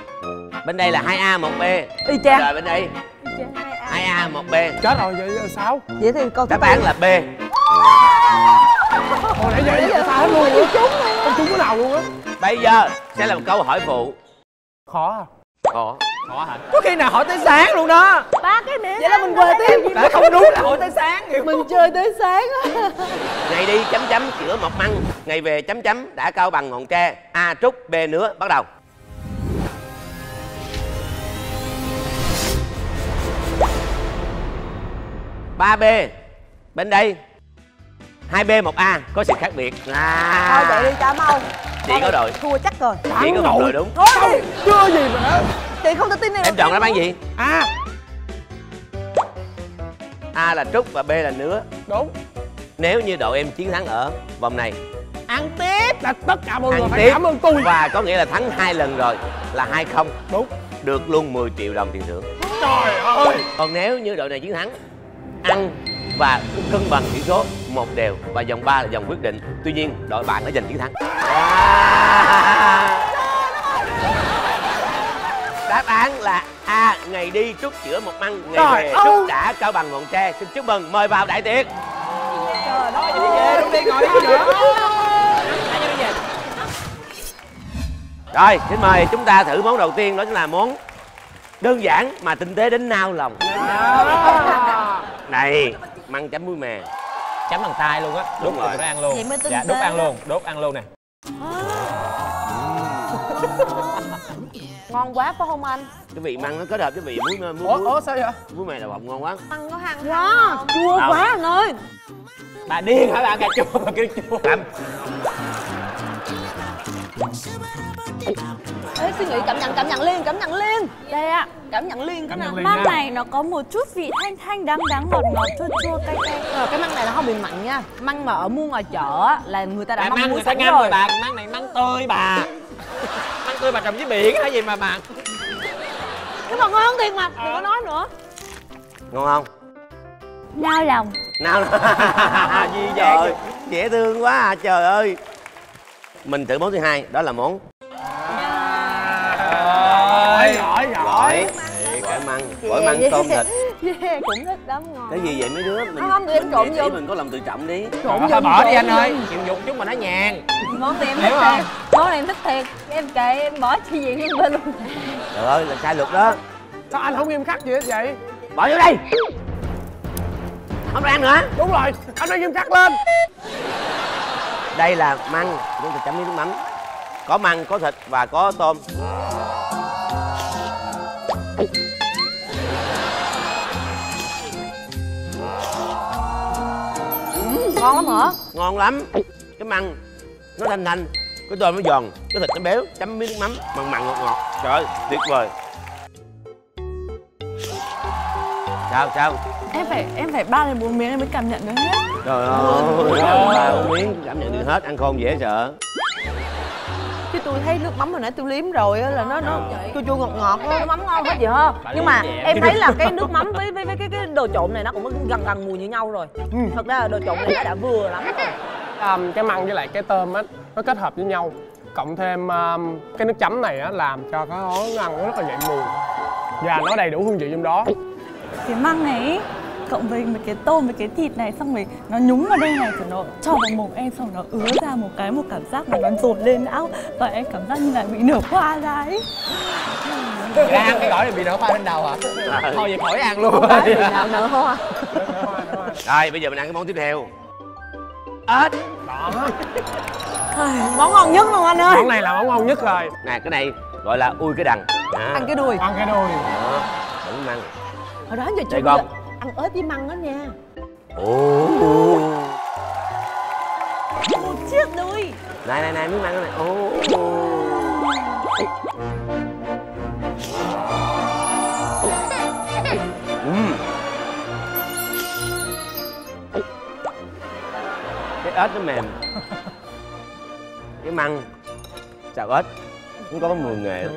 bên đây là 2 a 1 b. Y chang. Rồi bên đây. 2 a. 1 b. Chết rồi vậy giờ sao? Vậy thì câu đáp án là b. Hồi nãy giờ giờ sao hết luôn á. không trúng cái nào luôn á? Bây giờ sẽ là một câu hỏi phụ. Khó à khó Có khi nào hỏi tới sáng luôn đó. Ba cái miệng Vậy là mình quê tiếp. Đã không đúng là hỏi tới sáng. hiểu Mình chơi tới sáng á. Ngày đi chấm chấm chữa mọc măng. Ngày về chấm chấm đã cao bằng ngọn tre. A trúc b nứa bắt đầu. Ba b bên đây hai b một a có sự khác biệt. À. Thôi vậy đi cho mau. Chị có đội. Thua chắc rồi. Chị có một đội đúng. Thôi đi. Chưa gì mà đã Chị không tin này em chọn đáp án gì? À a là trúc và b là nứa. Đúng. Nếu như đội em chiến thắng ở vòng này. Ăn tiếp. Là tất cả mọi người ăn phải tiếp. cảm ơn tôi và có nghĩa là thắng hai lần rồi là hai không. Đúng. Được luôn 10 triệu đồng tiền thưởng. Trời ơi. Còn nếu như đội này chiến thắng ăn và cân bằng tỷ số một đều và vòng 3 là vòng quyết định. Tuy nhiên đội bạn đã giành chiến thắng. Đáp án là a ngày đi trúc chữa một măng ngày Trời về ơi. trúc đã cao bằng ngọn tre. Xin chúc mừng mời vào đại tiệc. Về đúng đi ngồi đi nữa. rồi xin mời chúng ta thử món đầu tiên đó chính là món đơn giản mà tinh tế đến nao lòng. Này măng chấm muối mè. Chấm bằng tay luôn á. Đút rồi. rồi ăn luôn. Vậy mới dạ tế ăn luôn đút ăn luôn nè. Ngon quá phải không anh? Cái vị măng nó kết hợp với vị muối muối ủa muối, ủa sao vậy? Muối mè đậu phộng ngon quá. Măng có hăng đó chua Đâu? quá anh ơi. Bà điên hả? Bà cà chua kêu chua. Cảm Ê, suy nghĩ cảm nhận cảm nhận liền cảm nhận liền. Đây ạ. Cảm nhận liền cái nào Măng này nó có một chút vị thanh thanh đắng đắng ngọt ngọt chua chua cay cay. Ờ, cái măng này nó không bị mặn nha. Măng mà ở mua ngoài chợ á, là người ta đã măng mua người ta sẵn ngâm rồi. rồi bà măng này măng tươi bà. Măng tươi bà trồng dưới biển hay gì mà bà nhưng mà ngon thiệt mà đừng có nói nữa. Ngon không? Nao lòng. Nào gì trời ơi, dễ thương quá à trời ơi. Mình thử món thứ hai đó là món gỏi gỏi măng gỏi măng tôm thịt. Yeah, cũng thích lắm ngon cái gì vậy mấy đứa? Mình Không, không, tụi em mình trộn vô. mình có lòng tự trọng đi. Thôi bỏ đi anh ơi. Chịu dục chút mà nó nhàn. Món này em Hiểu thích không? thiệt. Món này em thích thiệt. Em kệ em bỏ chi diện em bên luôn. Trời ơi là sai luật đó. Sao anh không nghiêm khắc gì hết vậy? Bỏ vô đây không được ăn nữa. Đúng rồi anh phải nghiêm khắc lên. Đây là măng chúng ta chấm với nước mắm. Có măng có thịt và có tôm ngon lắm hả? Ngon lắm. Cái măng nó thanh thanh cái tôm nó giòn cái thịt nó béo. Chấm miếng nước mắm mặn mặn ngọt ngọt. Trời ơi tuyệt vời. Sao sao? Em phải em phải ba đến bốn miếng em mới cảm nhận được hết. Trời ơi. Ba bốn miếng cảm nhận được hết. Ăn khôn dễ sợ tôi thấy nước mắm hồi nãy tôi liếm rồi á là nó nó chua chua ngọt ngọt á nước mắm ngon hết vậy ha Bà nhưng mà em. thấy là cái nước mắm với với, với cái, cái đồ trộn này nó cũng gần gần mùi như nhau rồi. Thật ra là đồ trộn này nó đã vừa lắm rồi. Um, cái măng với lại cái tôm á nó kết hợp với nhau. Cộng thêm um, cái nước chấm này á làm cho cái món ăn nó rất là dậy mùi. Và nó đầy đủ hương vị trong đó. Cái măng này cộng với mấy cái tôm với cái thịt này xong rồi nó nhúng vào đây này thì nó cho vào mồm em xong nó ứa ra một cái một cảm giác mà nó dồn lên não. Và em cảm giác như là bị nở hoa ra ấy. Ra ăn cái gỏi này bị nở hoa lên đầu hả? Thôi vậy khỏi ăn luôn. Nở hoa. Rồi bây giờ mình ăn cái món tiếp theo. Ếch. Món ngon nhất luôn anh ơi. Món này là món ngon nhất rồi. Nè cái này gọi là ui cái đằng. À, ăn cái đuôi ăn cái đuôi đó đừng măng hồi đó giờ chưa con ăn ớt với măng đó nha. Ồ. Một chiếc đuôi. Này này này miếng măng này. Ồ. Ừm. cái ếch nó mềm. Cái măng. Xào ếch. Cũng có mùi nghệ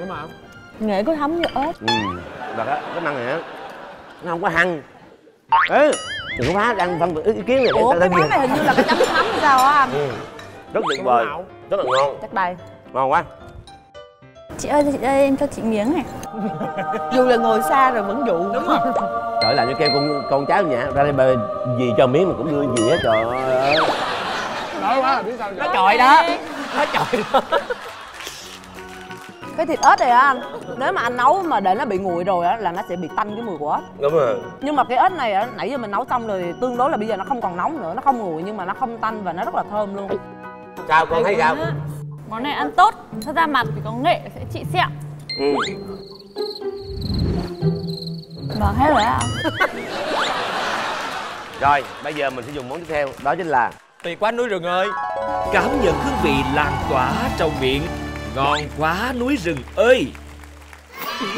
nghệ có thấm như ớt ừ. Và cái, cái măng này á nó không có hăng ê đừng có phá đang phân biệt ý kiến này ủa cái món này hình như là cái chấm nước mắm hay sao á? Anh ừ. rất tuyệt vời. Rất là ngon. Chắc đây ngon quá. Chị ơi, chị ơi em cho chị miếng này. Dù là ngồi xa rồi vẫn dụ. Đúng không trời làm như kêu con con cháu nhà. Ra đây bà gì cho miếng mà cũng đưa gì hết trời ơi. Đói quá biết sao nó chọi đó. Nó chọi đó cái thịt ớt này á anh. Nếu mà anh nấu mà để nó bị nguội rồi á là nó sẽ bị tanh cái mùi của ớt đúng rồi. Nhưng mà cái ớt này á nãy giờ mình nấu xong rồi tương đối là bây giờ nó không còn nóng nữa nó không nguội nhưng mà nó không tanh và nó rất là thơm luôn. Sao con thấy sao? Món này ăn tốt, cho da mặt thì có nghệ sẽ trị sẹo. Ừ. Vâng, hết rồi ạ rồi bây giờ mình sẽ dùng món tiếp theo đó chính là tuyệt quá núi rừng ơi. Cảm nhận hương vị lan tỏa trong miệng Ngon quá núi rừng ơi.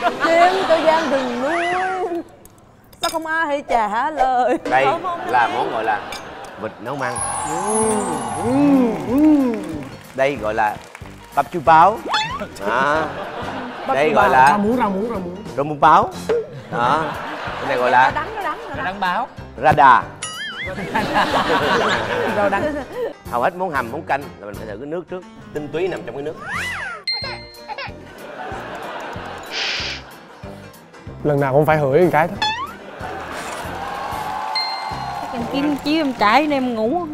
Chim tôi gian rừng nuôi sao không ai trả lời? Đây Không, không, là món gọi là vịt nấu măng đây gọi là bắp chu báo đó. đây gọi ra là muống ra muống ra muống. rau muống báo đó. Cái này gọi là đắng nó đắng nó nó đăng báo radar rồi đắng hầu hết món hầm món canh là mình phải thử cái nước trước. Tinh túy nằm trong cái nước. Lần nào cũng phải hửi một cái đó. Em kim chiếu em chạy nên em ngủ.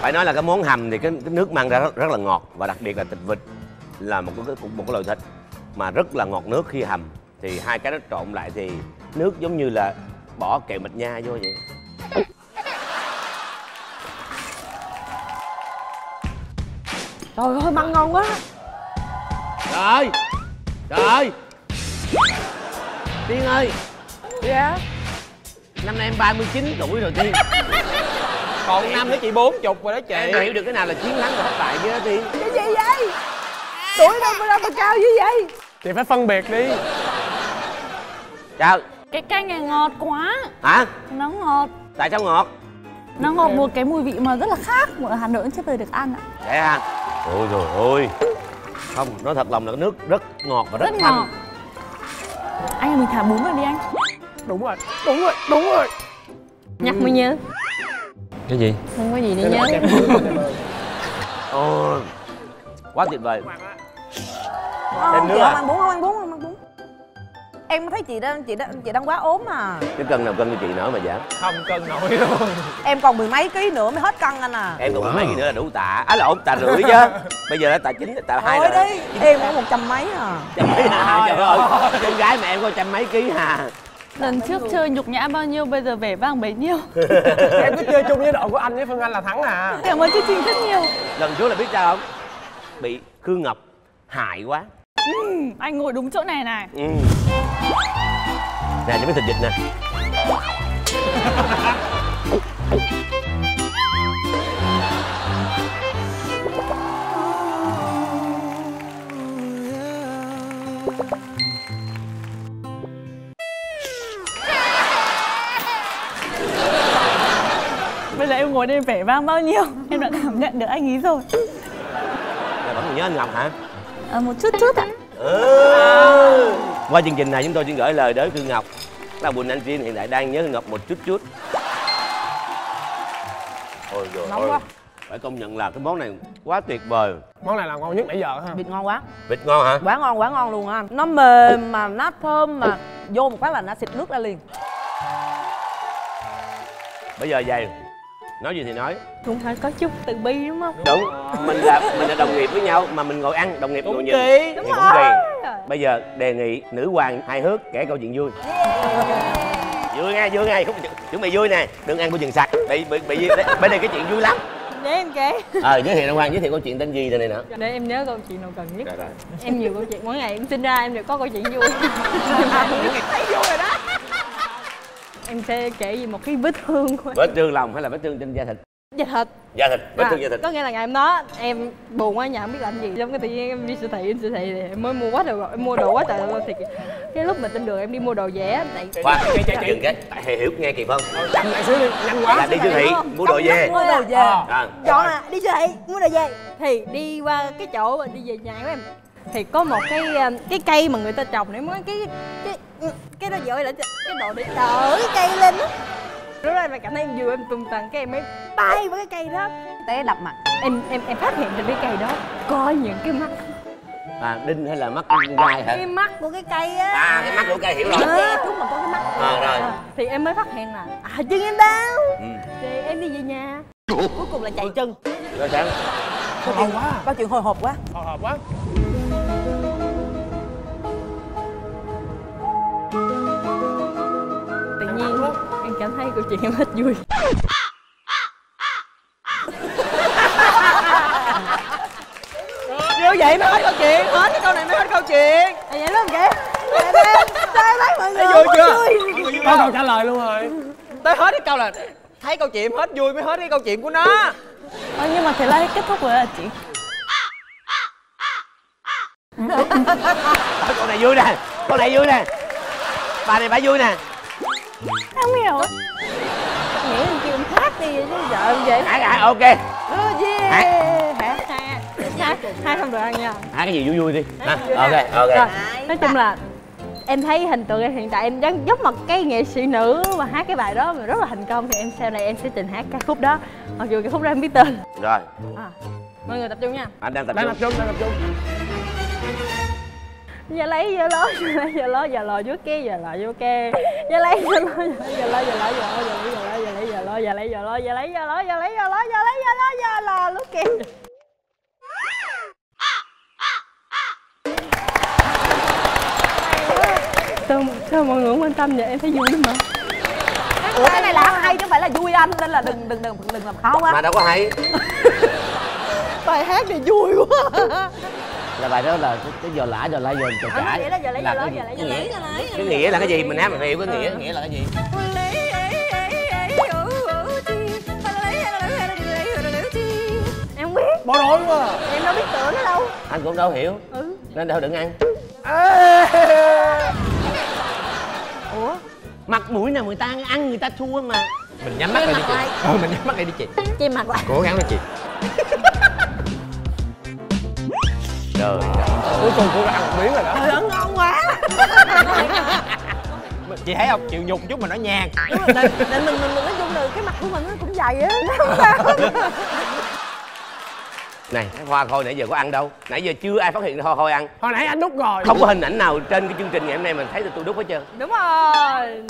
Phải nói là cái món hầm thì cái, cái nước mang ra rất, rất là ngọt và đặc biệt là thịt vịt là một cái một, một cái loại thịt mà rất là ngọt nước khi hầm. Thì hai cái nó trộn lại thì nước giống như là bỏ kẹo mạch nha vô vậy. Trời ơi măng ngon quá. Trời ơi trời. Ơi tiên ơi. Dạ. Năm nay em 39 tuổi rồi tiên. Còn năm nữa chị bốn chục rồi đó chị. Em hiểu được cái nào là chiến thắng và thất bại chứ tiên. Cái gì vậy? Tuổi đâu mà đâu mà cao như vậy? Chị phải phân biệt đi. Sao cái canh này ngọt quá. Hả? Nó ngọt. Tại sao ngọt? Nó ngọt một cái mùi vị mà rất là khác mà ở hà nội chưa bao giờ được ăn ạ. Vậy hả? Ôi rồi ôi. Không nói thật lòng là cái nước rất ngọt và rất, rất thanh. ngọt. Anh ơi, mình thả bún vào đi anh. Đúng rồi đúng rồi đúng rồi. Nhắc mới nhớ. Cái gì? Không có gì để nhớ. ôi quá tuyệt vời. Ờ, Thêm nước à? ăn bún không ăn bún không? ăn bún em thấy chị đang chị đang chị đang quá ốm mà cái cân nào cân cho chị nổi mà giảm? Không cân nổi luôn. Em còn mười mấy ký nữa mới hết cân anh à. Em còn mấy gì nữa là đủ tạ. Á lộn tạ rưỡi chứ. Bây giờ đã tạ chín tạ hai thôi rồi. đi em có một trăm mấy à. Trăm mấy hà trời ơi. con gái mà em có trăm mấy ký hà. Lần trước chơi nhục nhã bao nhiêu bây giờ vẻ vang bấy nhiêu. Em cứ chơi chung với đội của anh với phương anh là thắng à. Cảm ơn chương trình rất nhiều. Lần trước là biết sao không? Bị khương ngọc hại quá. Anh ngồi đúng chỗ này này. Ừ. nè những cái thịt vịt nè. Bây giờ em ngồi đây vẻ vang bao nhiêu? Em đã cảm nhận được anh ý rồi. Nè, vẫn còn nhớ anh ngọc hả? À, một chút chút ạ ừ. qua chương trình này chúng tôi xin gửi lời đến khương ngọc. Là Quỳnh Anh Tiên hiện tại đang nhớ Ngọc một chút chút. Ôi Nóng ôi. quá. phải công nhận là cái món này quá tuyệt vời. Món này là ngon nhất nãy giờ ha vịt ngon quá. Vịt ngon hả? Quá ngon quá ngon luôn á. Nó mềm mà nó thơm mà. Vô một cái là nó xịt nước ra liền. Bây giờ vậy nói gì thì nói. Cũng phải có chút từ bi đúng không? Đúng mình là mình là đồng nghiệp với nhau mà mình ngồi ăn đồng nghiệp ngồi nhìn. kỳ. thì cũng kỳ. Bây giờ đề nghị nữ hoàng hài hước kể câu chuyện vui. Vui nghe vui nghe không chuẩn bị vui nè. Đừng ăn của chừng sạch bị bị bị đấy, bên đây cái chuyện vui lắm. Để em kể. Ờ giới thiệu nữ hoàng giới thiệu câu chuyện tên gì đây này nữa để em nhớ câu chuyện nào cần nhất. Rồi rồi. Em nhiều câu chuyện mỗi ngày em sinh ra em đều có câu chuyện vui. Thấy vui rồi đó em sẽ kể về một cái vết thương của vết thương lòng hay là vết thương trên da thịt? Da thịt. Da thịt vết À, thương da thịt. có nghĩa là ngày hôm đó em buồn quá nhà không biết làm gì. Trong cái tự nhiên em đi siêu thị đi siêu thị thì em mới mua quá trời em mua đồ quá trời luôn. Thì cái lúc mà trên đường em đi mua đồ về tại khoan dừng cái. Tại hiểu nghe kịp không? Chậm lại xíu đi nhanh quá là đi siêu thị mua đồ về. mua đồ về à, chọn là đi siêu thị mua đồ về. Thì đi qua cái chỗ mà đi về nhà của em. Thì có một cái um, cái cây mà người ta trồng để mới cái cái cái đó dội lại cái đồ để đỡ cái cây lên á. Lúc đó em cảm thấy em vừa em tung tăng cái em mới bay vào cái cây đó. Té đập mặt. Em em em phát hiện trên cái cây đó có những cái mắt. À đinh hay là mắt con gai hả? Cái mắt của cái cây á. À cái mắt của cây hiểu rồi. Ờ, đúng mà có cái mắt. À, rồi. À, thì em mới phát hiện là à chân em đau. Ừ. thì em đi về nhà. Cuối cùng là chạy chân. Rồi sao? Có chuyện quá có chuyện hồi hộp quá. Hồi hộp quá tự nhiên em cảm thấy câu chuyện em hết vui. Như vậy mới hết câu chuyện hết cái câu này mới hết câu chuyện. À, vậy đó kìa. Sao em thấy mọi người Thấy vui chưa? vui. Có câu trả lời luôn rồi. Tới hết cái câu là thấy câu chuyện hết vui mới hết cái câu chuyện của nó. Ờ, nhưng mà thế là kết thúc rồi à chị. Câu này vui nè câu này vui nè bà này bà vui nè. Không hiểu. Nghĩ em kêu em hát đi chứ vợ em vậy hát hát ok. Ừ, yeah. Hát. hát hát hát hát không được ăn nha. Hát cái gì vui vui đi. Ha ok ok. Rồi, nói chung là em thấy hình tượng em hiện tại em đang giống một cái nghệ sĩ nữ mà hát cái bài đó mà rất là thành công thì em sau này em sẽ trình hát ca khúc đó. Mặc dù cái khúc đó em biết tên. Rồi. À, mọi người tập trung nha. Anh đang tập đang trung. tập trung đang tập trung giờ lấy giờ ló giờ lấy giờ ló giờ lò vô kia giờ lò vô kia giờ lấy giờ ló giờ ló giờ ló giờ ló giờ lấy giờ ló giờ lấy giờ ló giờ lấy giờ ló giờ lấy giờ ló giờ lấy giờ ló giờ lấy giờ ló lúc kia sao sao mọi người không quan tâm vậy em thấy vui lắm mà ủa cái này là hay chứ không phải là vui anh nên là đừng đừng đừng đừng làm khó quá mà đâu có hay bài hát này vui quá là bài đó là cái, cái giò lã giò lai Ờ, giờ lấy là giờ lấy cái giờ lấy gì? giờ lấy Là lấy, cái nghĩa là cái gì? Mình hát mình hiểu cái nghĩa nghĩa là cái gì? Em không biết. Bỏ rối quá. À. em đâu biết tựa nó đâu. Anh cũng đâu hiểu. Ừ. Nên đâu đừng ăn. Ủa? Mặt mũi nào người ta ăn người ta thua mà. Mình nhắm mắt lại đi chị. ừ mình nhắm mắt lại đi chị. Che mặt lại. Cố gắng lên chị trời Cuối cùng cô đã ăn một miếng rồi đó. Trời ơi ngon quá. Chị thấy không? Chịu nhục chút mà nó nhàn. Tại, tại mình mình mình nói chung là cái mặt của mình nó cũng dày á. Này cái hoa khôi nãy giờ có ăn đâu? Nãy giờ chưa ai phát hiện hoa khôi ăn. Hồi nãy anh đút rồi. Không có hình ảnh nào trên cái chương trình ngày hôm nay mình thấy được tôi đúc hết trơn. Đúng rồi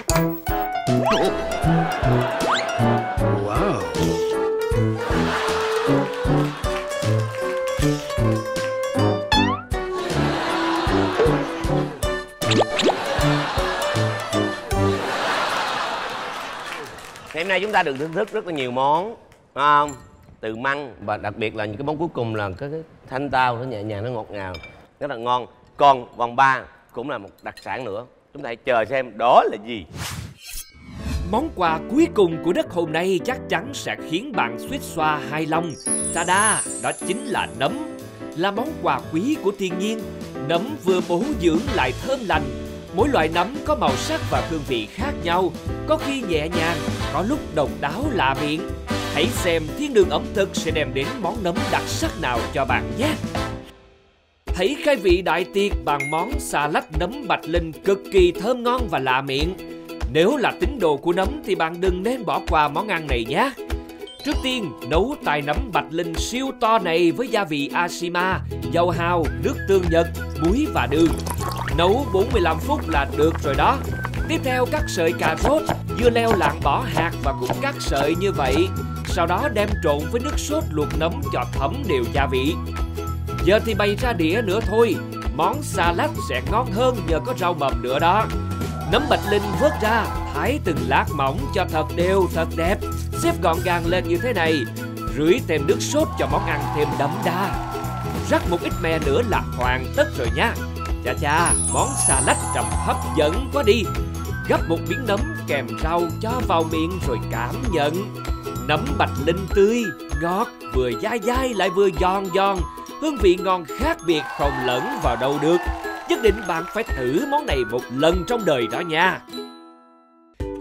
ngày hôm nay chúng ta được thưởng thức rất là nhiều món phải không từ măng và đặc biệt là những cái món cuối cùng là cái, cái thanh tao nó nhẹ nhàng nó ngọt ngào rất là ngon còn vòng ba cũng là một đặc sản nữa chúng ta hãy chờ xem đó là gì Món quà cuối cùng của đất hôm nay chắc chắn sẽ khiến bạn suýt xoa hài lòng. ta đa đó chính là nấm. Là món quà quý của thiên nhiên. Nấm vừa bổ dưỡng lại thơm lành. Mỗi loại nấm có màu sắc và hương vị khác nhau. Có khi nhẹ nhàng, có lúc độc đáo lạ miệng. Hãy xem thiên đường ẩm thực sẽ đem đến món nấm đặc sắc nào cho bạn nhé. Hãy khai vị đại tiệc bằng món xà lách nấm bạch linh cực kỳ thơm ngon và lạ miệng. Nếu là tín đồ của nấm thì bạn đừng nên bỏ qua món ăn này nhé. Trước tiên, nấu tài nấm bạch linh siêu to này với gia vị Ashima, dầu hào, nước tương nhật, muối và đường. Nấu 45 phút là được rồi đó. Tiếp theo cắt sợi cà rốt, dưa leo lạng bỏ hạt và cũng cắt sợi như vậy. Sau đó đem trộn với nước sốt luộc nấm cho thấm đều gia vị. Giờ thì bày ra đĩa nữa thôi Món salad sẽ ngon hơn nhờ có rau mầm nữa đó Nấm bạch linh vớt ra Thái từng lát mỏng cho thật đều thật đẹp. Xếp gọn gàng lên như thế này Rưới thêm nước sốt cho món ăn thêm đậm đà. Rắc một ít me nữa là hoàn tất rồi nha. Chà chà, món xà lách trông hấp dẫn quá đi. Gấp một miếng nấm kèm rau cho vào miệng rồi cảm nhận. Nấm bạch linh tươi, ngọt, vừa dai dai lại vừa giòn giòn. Hương vị ngon khác biệt không lẫn vào đâu được. Nhất định bạn phải thử món này một lần trong đời đó nha.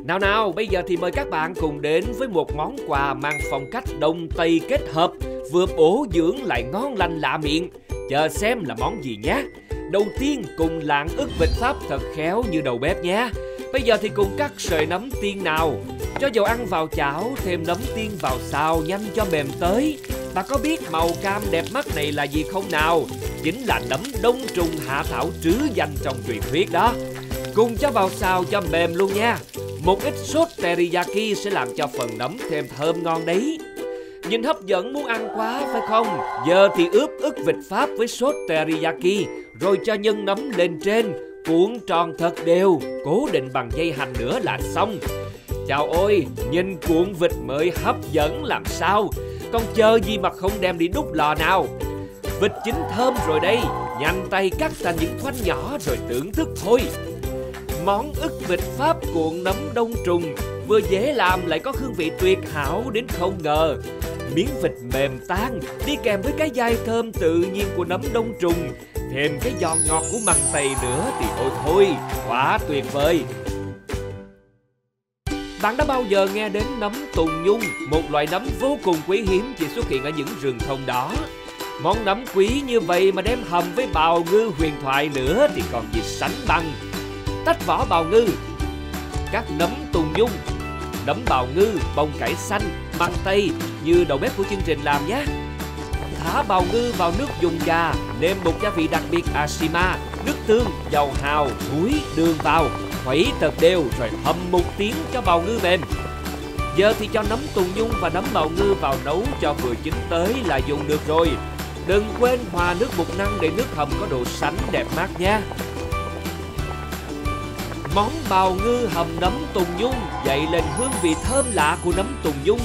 Nào nào, bây giờ thì mời các bạn cùng đến với một món quà mang phong cách Đông Tây kết hợp Vừa bổ dưỡng lại ngon lành lạ miệng. Chờ xem là món gì nhé. Đầu tiên cùng lạng ức vịt Pháp thật khéo như đầu bếp nhé. Bây giờ thì cùng cắt sợi nấm tiên nào? Cho dầu ăn vào chảo, thêm nấm tiên vào xào nhanh cho mềm tới. Bà có biết màu cam đẹp mắt này là gì không nào? Chính là nấm đông trùng hạ thảo trứ danh trong truyền thuyết đó. Cùng cho vào xào cho mềm luôn nha. Một ít sốt teriyaki sẽ làm cho phần nấm thêm thơm ngon đấy. Nhìn hấp dẫn muốn ăn quá phải không? Giờ thì ướp ức vịt Pháp với sốt teriyaki Rồi cho nhân nấm lên trên. Cuộn tròn thật đều Cố định bằng dây hành nữa là xong. Chào ôi, nhìn cuộn vịt mới hấp dẫn làm sao? Còn chờ gì mà không đem đi đút lò nào? Vịt chín thơm rồi đây Nhanh tay cắt thành những khoanh nhỏ rồi thưởng thức thôi. Món ức vịt Pháp cuộn nấm đông trùng Vừa dễ làm lại có hương vị tuyệt hảo đến không ngờ Miếng vịt mềm tan Đi kèm với cái dai thơm tự nhiên của nấm đông trùng Thêm cái giòn ngọt của măng tây nữa thì ôi thôi Quá tuyệt vời bạn đã bao giờ nghe đến nấm tùng nhung, một loại nấm vô cùng quý hiếm chỉ xuất hiện ở những rừng thông đó. Món nấm quý như vậy mà đem hầm với bào ngư huyền thoại nữa thì còn gì sánh bằng. Tách vỏ bào ngư, các nấm tùng nhung, nấm bào ngư, bông cải xanh, măng tây như đầu bếp của chương trình làm nhé. Thả bào ngư vào nước dùng gà, nêm một gia vị đặc biệt Ashima, nước tương, dầu hào, muối, đường vào, khuấy thật đều rồi hầm một tiếng cho bào ngư mềm. Giờ thì cho nấm tùng nhung và nấm bào ngư vào nấu cho vừa chín tới là dùng được rồi. Đừng quên hòa nước bột năng để nước hầm có độ sánh đẹp mắt nha. Món bào ngư hầm nấm tùng nhung. Dậy lên hương vị thơm lạ của nấm tùng nhung,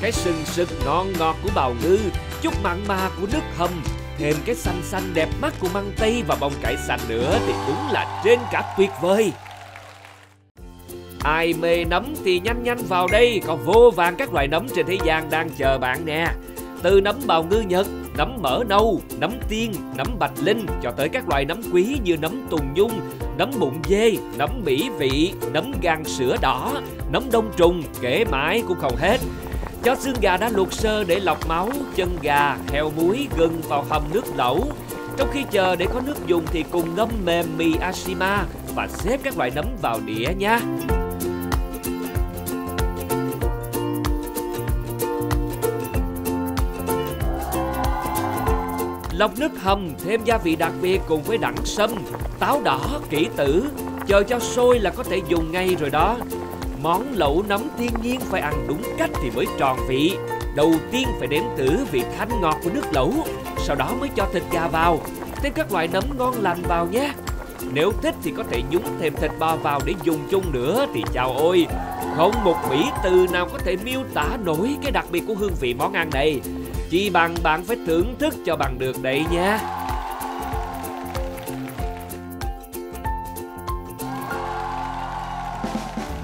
cái sừng sực ngon ngọt của bào ngư, chút mặn mà của nước hầm, thêm cái xanh xanh đẹp mắt của măng tây và bông cải xanh nữa thì đúng là trên cả tuyệt vời. Ai mê nấm thì nhanh nhanh vào đây, còn vô vàng các loại nấm trên thế gian đang chờ bạn nè. Từ nấm bào ngư Nhật, nấm mỡ nâu, nấm tiên, nấm bạch linh cho tới các loại nấm quý như nấm tùng nhung, nấm bụng dê, nấm mỹ vị, nấm gan sữa đỏ, nấm đông trùng, kể mãi cũng không hết. Cho xương gà đã luộc sơ để lọc máu, chân gà, heo muối, gừng vào hầm nước lẩu. Trong khi chờ để có nước dùng thì cùng ngâm mềm mì Ashima và xếp các loại nấm vào đĩa nha. Lọc nước hầm thêm gia vị đặc biệt cùng với đặng sâm, táo đỏ, kỹ tử. Chờ cho sôi là có thể dùng ngay rồi đó. Món lẩu nấm thiên nhiên phải ăn đúng cách thì mới tròn vị. Đầu tiên phải đếm thử vị thanh ngọt của nước lẩu, sau đó mới cho thịt gà vào. Thêm các loại nấm ngon lành vào nhé. Nếu thích thì có thể nhúng thêm thịt bò vào để dùng chung nữa thì chào ôi. Không một mỹ từ nào có thể miêu tả nổi cái đặc biệt của hương vị món ăn này. Chỉ bằng bạn phải thưởng thức cho bằng được đây nha.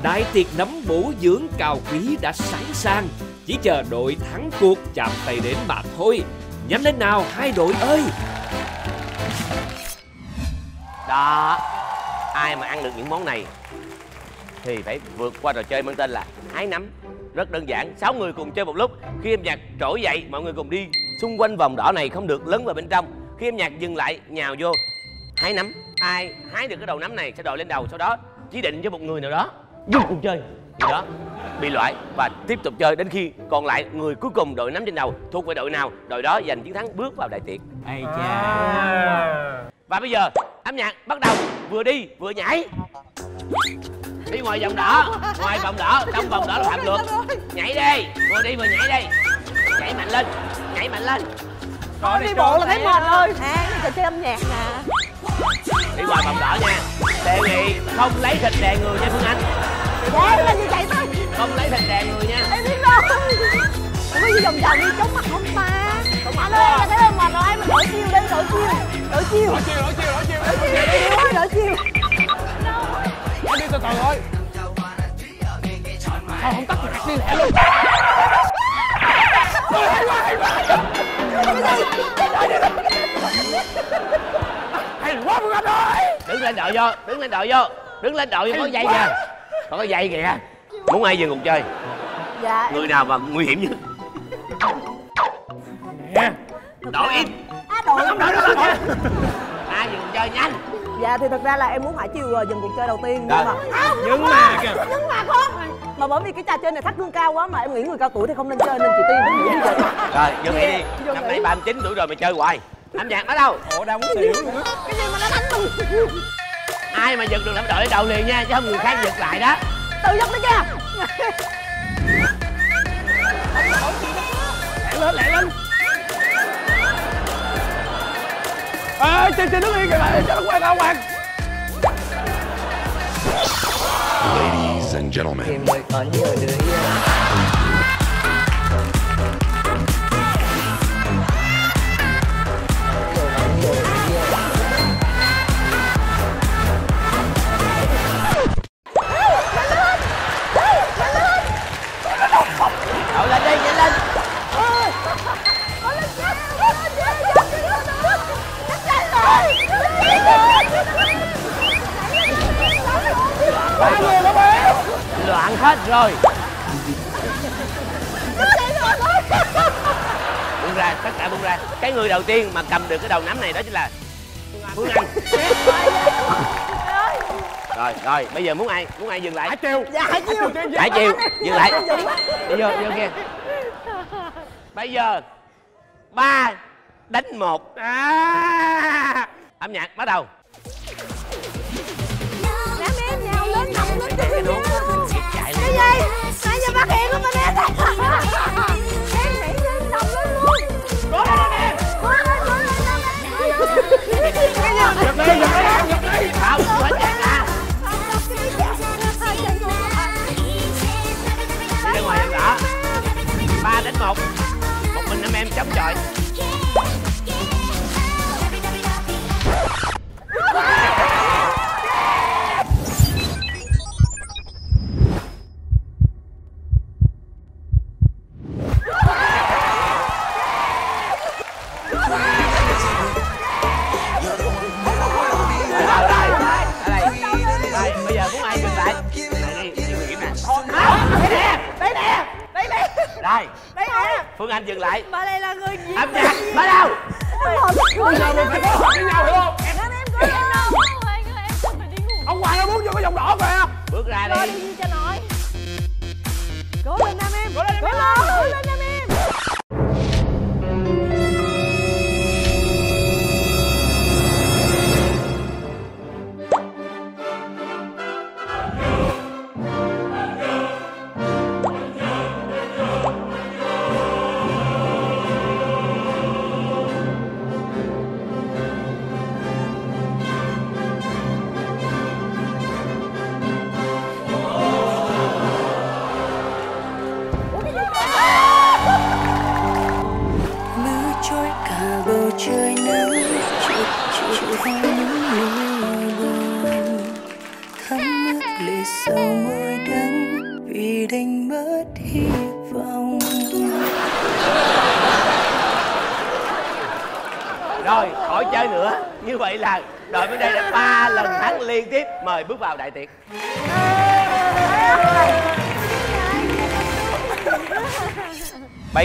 Đại tiệc nấm bổ dưỡng cao quý đã sẵn sàng. Chỉ chờ đội thắng cuộc chạm tay đến mà thôi. Nhanh lên nào, hai đội ơi! Đó, ai mà ăn được những món này thì phải vượt qua trò chơi mang tên là hái nấm rất đơn giản, sáu người cùng chơi một lúc. Khi âm nhạc trỗi dậy, mọi người cùng đi. Xung quanh vòng đỏ này không được lấn vào bên trong. Khi âm nhạc dừng lại, nhào vô. Hái nấm. Ai hái được cái đầu nấm này sẽ đội lên đầu sau đó, chỉ định cho một người nào đó vô cùng chơi. Người đó bị loại và tiếp tục chơi đến khi còn lại người cuối cùng đội nắm trên đầu. Thuộc về đội nào, đội đó giành chiến thắng bước vào đại tiệc. Ai Ây và bây giờ âm nhạc bắt đầu. Vừa đi vừa nhảy. Đi ngoài vòng đỏ ngoài vòng đỏ trong vòng đỏ là phạm luật. Nhảy đi. Vừa đi vừa nhảy đi. Nhảy mạnh lên. Nhảy mạnh lên. Thôi đi bộ là thấy mệt rồi. À, cái trò chơi âm nhạc nè. Đi ngoài vòng đỏ nha. Đề nghị không lấy thịt đè người nha phương anh. Dạ, làm gì chạy thôi? Không lấy thịt đè người nha. Em biết rồi Không có gì vòng vòng đi chống mặt không ta Anh ơi, em thấy em mệt rồi, mình đổi chiều đi, đổi chiều Đổi chiều Đổi chiều, đổi chiều, đổi chiều, đổi chiều. Chiều ơi, đổi chiều Anh đi từ từ thôi. Sao không tắt nhạc đi lẹ luôn. Hay quá phương anh ơi. Đứng lên đội vô đứng lên đội vô. Đứng lên đội vô có dây kìa. Có cái dây kìa. Muốn ai dừng cuộc chơi? Dạ. Người nào mà nguy hiểm nhất đội ít. À, đội không đội đâu đội ai dừng chơi nhanh. Dạ thì thật ra là em muốn Hải Chiều ờ, dừng cuộc chơi đầu tiên Rồi. nhưng mà không, Nhưng mà kìa. nhưng mà không. Mà bởi vì cái trò chơi này thắt gương cao quá mà em nghĩ người cao tuổi thì không nên chơi nên chị Tiên cũng nghĩ vậy. Rồi dừng nghỉ đi. Dừng năm nay 39 tuổi rồi mày chơi hoài. Âm nhạc ở đâu? Ủa đang muốn xỉu luôn á. Cái gì mà nó đánh mình ai mà giật được làm đội đầu liền nha chứ không người khác giật lại đó. Tự dắt đi kìa. Lẹ lên, lẹ lên Ê, trên trên nước yên kìa lại, cho nó quay ra hoàng Ladies and gentlemen, loạn hết rồi. Buông ra tất cả buông ra. Cái người đầu tiên mà cầm được cái đầu nắm này đó chính là phương anh. Rồi rồi bây giờ muốn ai muốn ai dừng lại? Hải Chiều dạ Hải Chiều Hải Chiều dừng lại. đi vô vô kia. Bây giờ ba đánh một. À. Âm nhạc bắt đầu chạy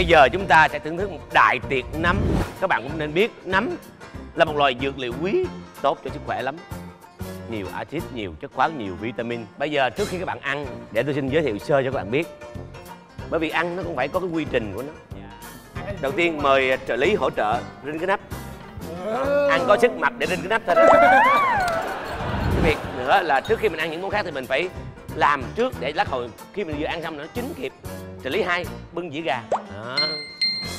bây giờ chúng ta sẽ thưởng thức một đại tiệc nấm. Các bạn cũng nên biết, nấm là một loài dược liệu quý tốt cho sức khỏe lắm. Nhiều axit, nhiều chất khoáng, nhiều vitamin. Bây giờ trước khi các bạn ăn, để tôi xin giới thiệu sơ cho các bạn biết. Bởi vì ăn nó cũng phải có cái quy trình của nó. Đầu tiên mời trợ lý hỗ trợ rinh cái nắp. Ăn có sức mập để rinh cái nắp thôi đó. Cái việc nữa là trước khi mình ăn những món khác thì mình phải làm trước để lát hồi khi mình vừa ăn xong nó chín kịp. Trợ lý hai bưng dĩa gà. Đó.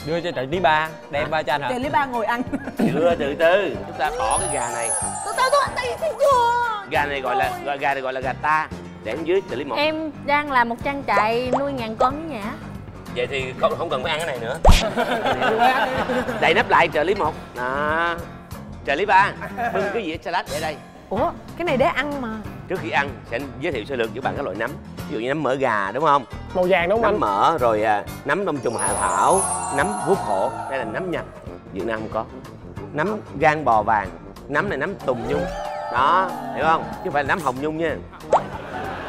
Đưa cho trợ lý ba đem ba cho anh hả? Trợ lý ba ngồi ăn. Chưa từ từ chúng ta bỏ cái gà này. Từ từ tôi tay thấy chưa gà này gọi là gọi gà này gọi là gà ta để ở dưới trợ lý một. Em đang làm một trang trại nuôi ngàn con ở nhà vậy thì không không cần phải ăn cái này nữa. Đậy nắp lại trợ lý một. Đó. Trợ lý ba bưng cái dĩa salad để đây. Ủa cái này để ăn mà trước khi ăn sẽ giới thiệu sơ lược với bạn các loại nấm. Ví dụ như nấm mỡ gà đúng không? Màu vàng đúng không nấm anh? mỡ rồi à, nấm đông trùng hạ thảo nấm vuốt hổ đây là nấm nhập việt nam không có? Nấm gan bò vàng nấm này nấm tùng nhung. Đó hiểu không? Chứ không phải là nấm hồng nhung nha.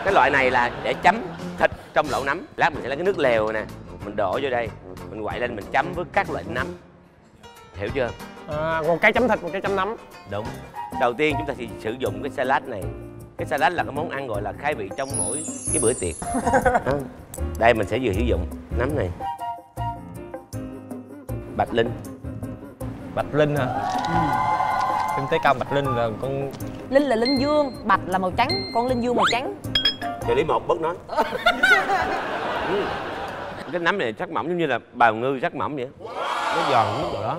Cái loại này là để chấm thịt trong lẩu nấm. Lát mình sẽ lấy cái nước lèo nè mình đổ vô đây mình quậy lên mình chấm với các loại nấm. Hiểu chưa? À, một cái chấm thịt một cái chấm nấm. Đúng. Đầu tiên chúng ta sẽ sử dụng cái salad này cái salad là cái món ăn gọi là khai vị trong mỗi cái bữa tiệc. Đây mình sẽ vừa sử dụng nấm này. Bạch linh. Bạch linh hả? Em thấy cao bạch linh là con Linh là linh dương Bạch là màu trắng Con linh dương màu trắng. Trợ lý một bớt nói. Ừ. cái nấm này sắc mỏng giống như là bào ngư sắc mỏng vậy. Nó giòn mức độ đó.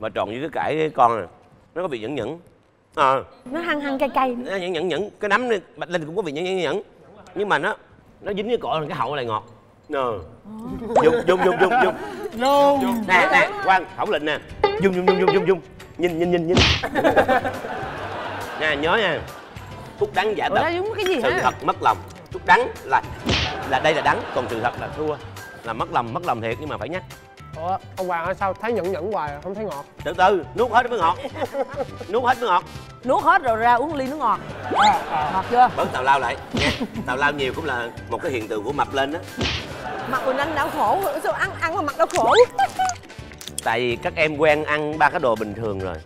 Mà trộn với cái cải cái con này nó có vị nhẫn nhẫn ờ. Nó hăng hăng cay cay. Nó nhẫn nhẫn nhẫn. Cái nấm này bạch linh cũng có vị nhẫn nhẫn nhẫn. Nhưng mà nó nó dính với cỏ là cái hậu lại ngọt. Ờ. Dung dung dung dung dung Luôn nè nè quan khẩu lệnh nè. Dung dung dung dung dung dung nhìn nhìn nhìn nhìn. Nè nhớ nha. Thuốc đắng giả tật nó giống cái gì sự hả? thật mất lòng. Thuốc đắng là là đây là đắng còn sự thật là thua. Là mất lòng mất lòng thiệt nhưng mà phải nhắc Ủa, ông hoàng ơi sao thấy nhẫn nhẫn hoài à, không thấy ngọt. Từ từ nuốt hết mới ngọt. Nuốt hết mới ngọt. Nuốt hết rồi ra uống ly nước ngọt. Ngọt chưa? Bớt tào lao lại. Nha tào lao nhiều cũng là một cái hiện tượng của mập lên đó Mặt mình anh đau khổ. Sao ăn ăn mà mặt đau khổ? Tại vì các em quen ăn ba cái đồ bình thường rồi.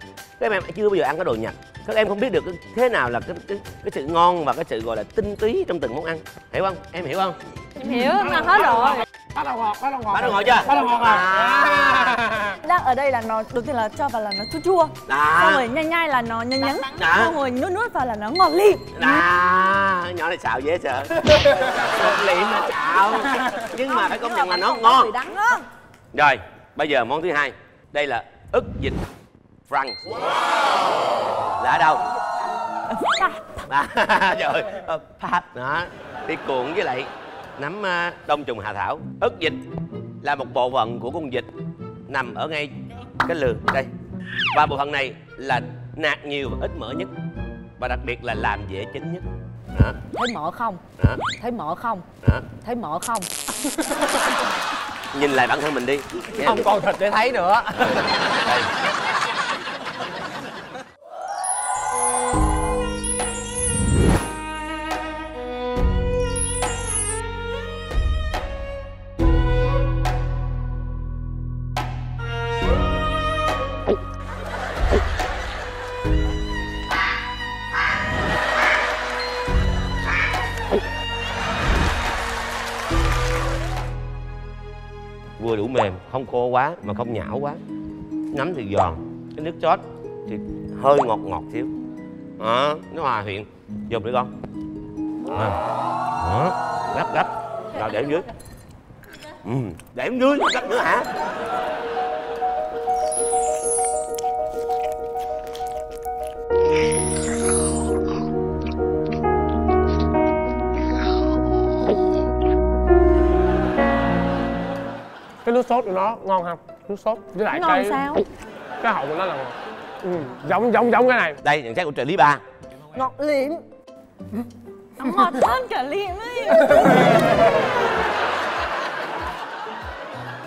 Các em chưa bao giờ ăn cái đồ nhặt các em không biết được thế nào là cái cái, cái sự ngon và cái sự gọi là tinh túy trong từng món ăn. Hiểu không? Em hiểu không? Em hiểu, em ăn hết rồi bắt đầu ngọt bắt đầu ngọt. Bắt đầu ngồi chưa? Bắt đầu ngọt rồi à, đang ở đây là nó đầu tiên là cho vào là nó chua chua. Đó xong rồi nhai nhai là nó nhấn nhấn xong rồi nuốt nuốt vào là nó ngọt li đó nhỏ này xạo dễ sợ. Một liệm là xạo. Nhưng mà phải công nhận là nó ngon. đắng rồi bây giờ món thứ hai. Đây là ức vịt frank là ở đâu? À, trời ơi Pháp. Đó đi cuộn với lại nấm à, đông trùng hạ thảo. Ức vịt là một bộ phận của con vịt nằm ở ngay cái lườn đây. Và bộ phận này là nạc nhiều và ít mỡ nhất và đặc biệt là làm dễ chín nhất. Đó Thấy mỡ không? Đó Thấy mỡ không? Đó Thấy mỡ không? Nhìn lại bản thân mình đi. Không còn thịt để thấy nữa. Đây khô quá mà không nhão quá. Nấm thì giòn cái nước sốt thì hơi ngọt ngọt xíu. Đó nó hòa quyện dùng đi con. À. đó. Gấp gấp rồi để dưới. Ừ. để dưới gấp nữa hả cái nước sốt của nó ngon không? Nước sốt với lại Ngon cái sao? cái hậu của nó là ngon. Ừ, giống giống giống cái này. Đây nhận xét của trợ lý ba. Ngọt liệm Nó ngọt hơn cả liệm ấy.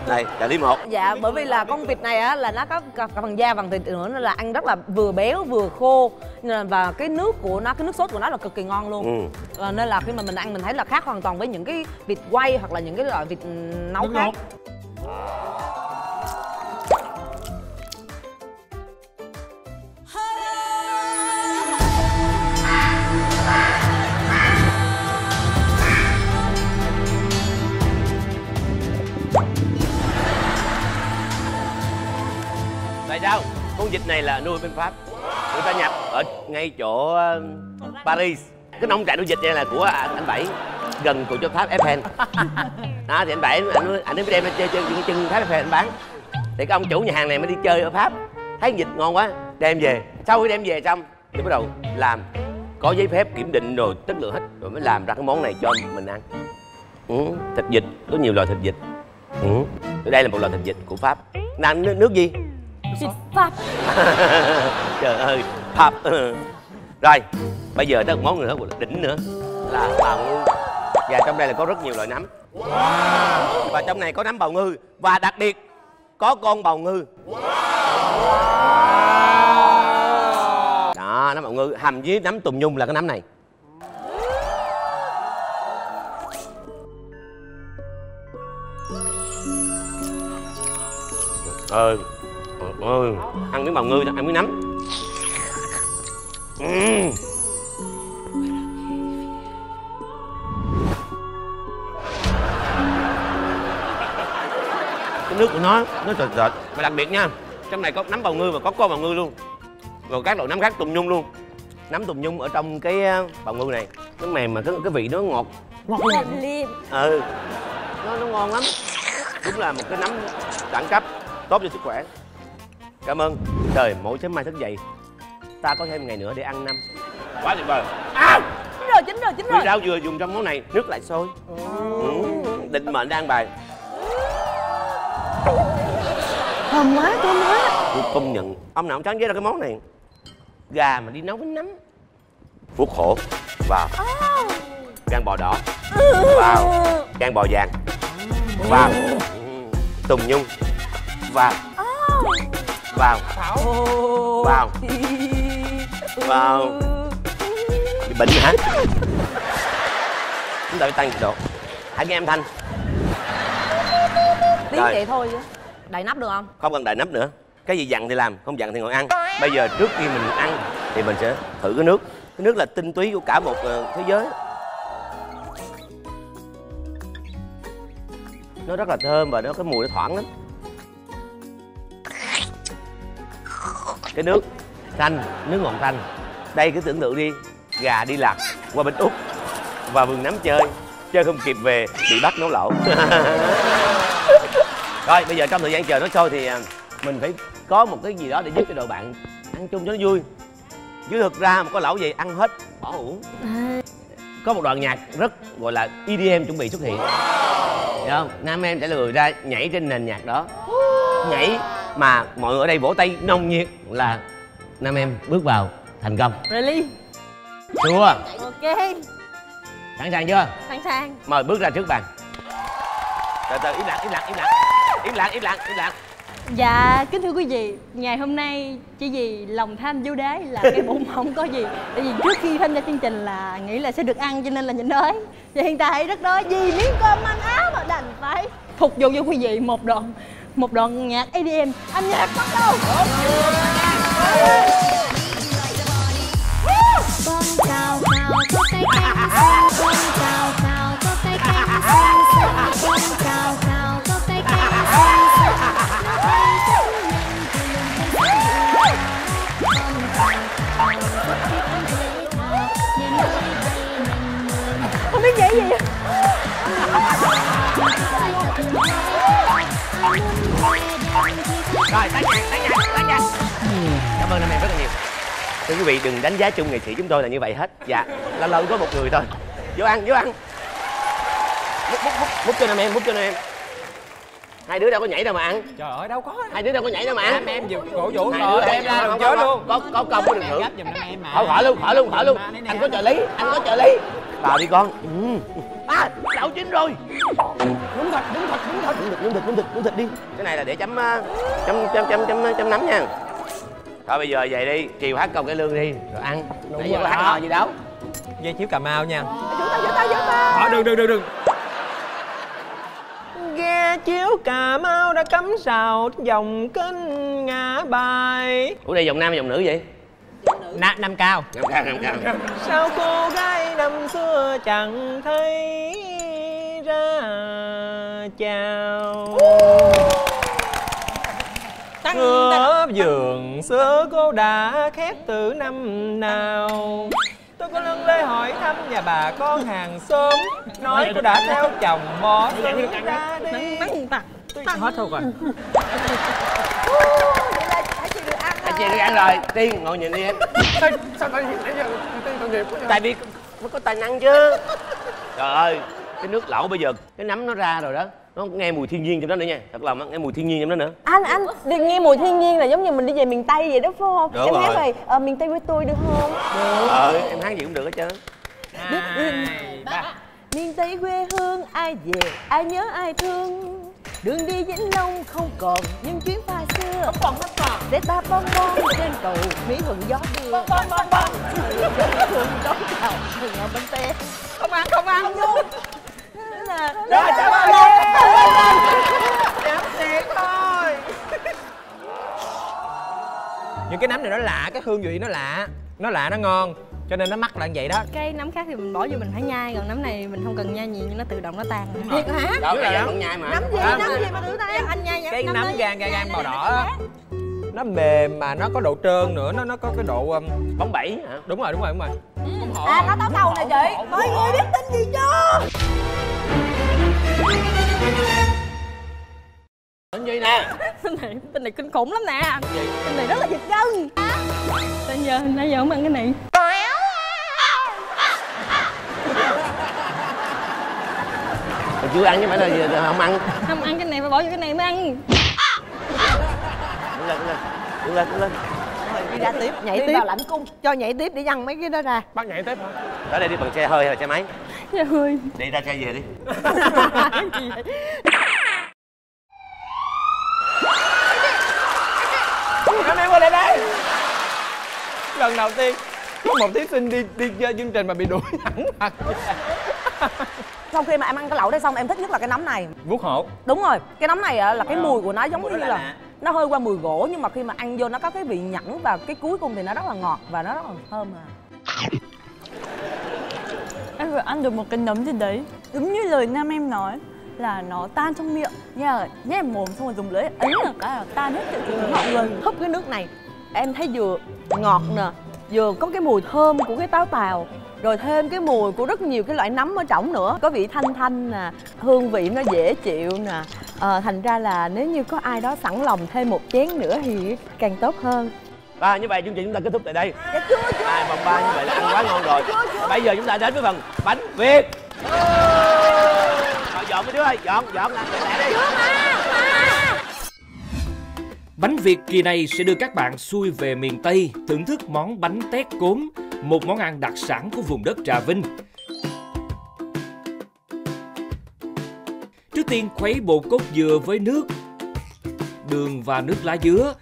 Đây trợ lý một. Dạ bởi vì là con vịt này á là nó có cả, phần da phần thịt nữa nên là ăn rất là vừa béo vừa khô. Nên là- và cái nước của nó cái nước sốt của nó là cực kỳ ngon luôn. Ừ. Ờ, nên là khi mà mình ăn mình thấy là khác hoàn toàn với những cái vịt quay hoặc là những cái loại vịt nấu khác. ngọt tại sao? Con vịt này là nuôi bên pháp. Người ta nhập ở ngay chỗ ờ, paris. Cái nông trại nuôi vịt này là của anh bảy gần của chỗ tháp Eiffel đó thì anh bảy anh anh ấy mới đem ra chơi chơi chân chân tháp Eiffel anh bán. Thì cái ông chủ nhà hàng này mới đi chơi ở pháp. Thấy vịt ngon quá đem về. Sau khi đem về xong thì bắt đầu làm. Có giấy phép kiểm định rồi chất lượng hết rồi mới làm ra cái món này cho mình ăn. Ừ, thịt vịt có nhiều loại thịt vịt. Ừ. đây là một loại thịt vịt của pháp. Làm nước, nước gì? Vịt Pháp. Trời ơi pháp. Rồi bây giờ tới một món nữa đỉnh nữa. Là bào ngư và trong đây là có rất nhiều loại nấm. Và trong này có nấm bào ngư. Và đặc biệt có con bào ngư. Đó nấm bào ngư. Hầm với nấm tùng nhung là cái nấm này. Ơi ơi. Ăn miếng bào ngư ăn miếng nấm. Nước của nó nó sệt sệt và đặc biệt nha trong này có nấm bào ngư và có con bào ngư luôn. Rồi các loại nấm khác tùng nhung luôn. Nấm tùng nhung ở trong cái ờ, bào ngư này nó mềm mà cái cái vị nó ngọt. Ngọt liệm ừ nó nó ngon lắm. Đúng là một cái nấm đẳng cấp tốt cho sức khỏe. Cảm ơn. Trời mỗi sớm mai thức dậy ta có thêm ngày nữa để ăn năm quá tuyệt vời. À, chín rồi chín rồi chín rồi. rau dừa dùng trong món này nước lại sôi. Ừ. định mệnh đang bài thơm quá thơm quá. Tôi công nhận ông nào cũng chán với ra cái món này. Gà mà đi nấu với nấm phúc hổ vào. Gan bò đỏ. Vào. Gan bò vàng. Vào. Tùng nhung. Vào. Vào. Vào. vào. bị bệnh hả? Chúng ta phải tăng nhiệt độ. Hãy nghe âm thanh Rồi. vậy thôi chứ. Đầy nắp được không? Không cần đợi nắp nữa. Cái gì dặn thì làm không dặn thì ngồi ăn. Bây giờ trước khi mình ăn thì mình sẽ thử cái nước. Cái nước là tinh túy của cả một ờ, thế giới. Nó rất là thơm và nó cái mùi nó thoảng lắm. Cái nước thanh nước ngọt thanh. Đây cứ tưởng tượng đi. Gà đi lạc qua bên úc và vườn nắm chơi. Chơi không kịp về bị bắt nấu lẩu rồi bây giờ trong thời gian chờ nó sôi thì à, mình phải có một cái gì đó để giúp cho đội bạn ăn chung cho nó vui. Chứ thực ra mà có lẩu gì ăn hết bỏ uổng. Có một đoạn nhạc rất gọi là EDM chuẩn bị xuất hiện. Hiểu không? Nam em sẽ người ra nhảy trên nền nhạc đó. Nhảy mà mọi người ở đây vỗ tay nồng nhiệt là nam em bước vào thành công. Really? Chưa ok. Sẵn sàng chưa? Sẵn sàng. Mời bước ra trước bàn. Từ từ im lặng im lặng im lặng im lặng im lặng im lặng. Dạ, kính thưa quý vị, ngày hôm nay chỉ vì lòng tham vô đế là cái bụng không có gì. Tại vì trước khi tham gia chương trình là nghĩ là sẽ được ăn cho nên là nhịn đói. Và hiện tại rất đói vì miếng cơm ăn áo mà đành phải phục vụ cho quý vị một đoạn một đoạn nhạc EDM Âm nhạc bắt đầu. Con chào chào có cái gì rồi tán nhạc tán nhạc tán nhạc. Cảm ơn nam em rất là nhiều. Thưa quý vị đừng đánh giá chung nghệ sĩ chúng tôi là như vậy hết. Dạ lâu lâu có một người thôi. Vô ăn vô ăn. Múc múc múc múc cho nam em múc cho nam em hai đứa đâu có nhảy đâu mà ăn. Trời ơi đâu có. Hai đứa đâu có nhảy đâu mà ăn. Em em vừa cổ vũ hai rồi đứa em ra đừng không, chớ không, luôn. có có công có được thưởng gấp giùm nam em mà. Thôi khỏi luôn khỏi luôn khỏi luôn. Anh có trợ lý anh có trợ lý. Vào đi con. Ừ. à đậu chín rồi. Đúng thật đúng thật đúng thật. Đúng thịt đúng thịt đúng thịt đúng đi. Cái này là để chấm ờ, chấm chấm chấm chấm chấm nấm nha. Thôi bây giờ về đi chiều hát công cái lương đi. Rồi ăn. Nãy giờ rồi hát đó. hò gì đâu. Dây chiếu cà mau nha. Giữ tao, giữ tao, giữ tao Ờ, đừng đừng đừng đừng Ghe chiếu Cà Mau đã cắm sào dòng kênh ngã bài. Ủa đây dòng nam hay dòng nữ vậy? Na, Nam Cao. Nam cao nam cao. Sao cô gái năm xưa chẳng thấy ra chào? Cửa giường xưa cô đã khép từ năm nào Lưng lê hỏi thăm nhà bà con hàng xóm. Nói cô đã theo chồng mò xứ ra đi. Hết thôi rồi. Anh chị đi ăn rồi tiên ngồi nhìn đi em. Sao sao tại nãy giờ tiên tội nghiệp tại vì nó có tài năng chứ. Trời ơi. Cái nước lẩu bây giờ cái nấm nó ra rồi đó nó nghe mùi thiên nhiên trong đó nữa nha thật lòng á nghe mùi thiên nhiên trong đó nữa. Anh anh đi nghe mùi thiên nhiên là giống như mình đi về miền tây vậy đó phải không? Đúng em hát rồi. rồi ờ, miền tây với tôi được không? Ờ em hát gì cũng được hết trơn. Ba. Miền tây quê hương ai về ai nhớ ai thương? Đường đi vĩnh long không còn những chuyến pha xưa. Không còn không còn. Để ta bom bom trên cầu mỹ thuận gió đưa. Bom bom bom bom thường đón chào thường ở bên te không ăn không ăn. Luôn là ơn em. Nhắm thiệt thôi Những cái nấm này nó lạ, cái hương vị nó lạ. Nó lạ, nó ngon. Cho nên nó mắc là như vậy đó. Cái nấm khác thì mình bỏ vô mình phải nhai còn nấm này mình không cần nhai nhiều nhưng nó tự động nó tan. Thiệt hả? Đó. vẫn nhai mà. Nấm gì? À, nấm gì mà tự tan? Anh nhai Cái nấm nấm đó gan gan gan màu là đỏ á. Nó mềm mà nó có độ trơn nữa, nó nó có cái độ um, bóng bẩy hả? Đúng rồi, đúng rồi, đúng rồi. À có táo cầu nè chị. Mọi người biết tin gì chưa tên gì nè? Tên này tên này kinh khủng lắm nè. Tên này rất là giật gân. Tên giờ nãy giờ không ăn cái này? Hồi chưa ăn chứ phải là giờ không ăn. Không ăn cái này phải bỏ vô cái này mới ăn. Đứng lên đứng lên. Đứng lên đứng lên đi ra tiếp nhảy Đi tiếp. vào lãnh cung. Cho nhảy tiếp để văng mấy cái đó ra. Bác nhảy tiếp hả? Tới đây đi bằng xe hơi hay là xe máy? Trời ơi đi ra xe về đi. Em em qua đây đây. Lần đầu tiên có một thí sinh đi đi chơi chương trình mà bị đuổi thẳng mặt. Sau khi mà em ăn cái lẩu đây xong em thích nhất là cái nấm này. Vuốt hột đúng rồi cái nấm này á, là cái mùi của nó giống như là. Nó hơi qua mùi gỗ nhưng mà khi mà ăn vô nó có cái vị nhẫn và cái cuối cùng thì nó rất là ngọt và nó rất là thơm à. Em vừa ăn được một cái nấm gì đấy Đúng như lời Nam em nói là nó tan trong miệng. Nha là nhét mồm xong rồi dùng lưỡi ấn là cái là tan hết tự họng luôn húp cái nước này. Em thấy vừa ngọt nè vừa có cái mùi thơm của cái táo tàu rồi thêm cái mùi của rất nhiều cái loại nấm ở trong nữa. Có vị thanh thanh nè hương vị nó dễ chịu nè ờ, thành ra là nếu như có ai đó sẵn lòng thêm một chén nữa thì càng tốt hơn. Và như vậy chương trình chúng ta kết thúc tại đây. Hai vòng ba như vậy là ăn quá ngon rồi. Bây giờ chúng ta đến với phần bánh việt. Rồi dọn mấy đứa ơi dọn dọn làm lẹ đi. Bánh Việt kỳ này sẽ đưa các bạn xuôi về miền Tây thưởng thức món bánh tét cốm, một món ăn đặc sản của vùng đất Trà Vinh. Tiên khuấy bột cốt dừa với nước, đường và nước lá dứa.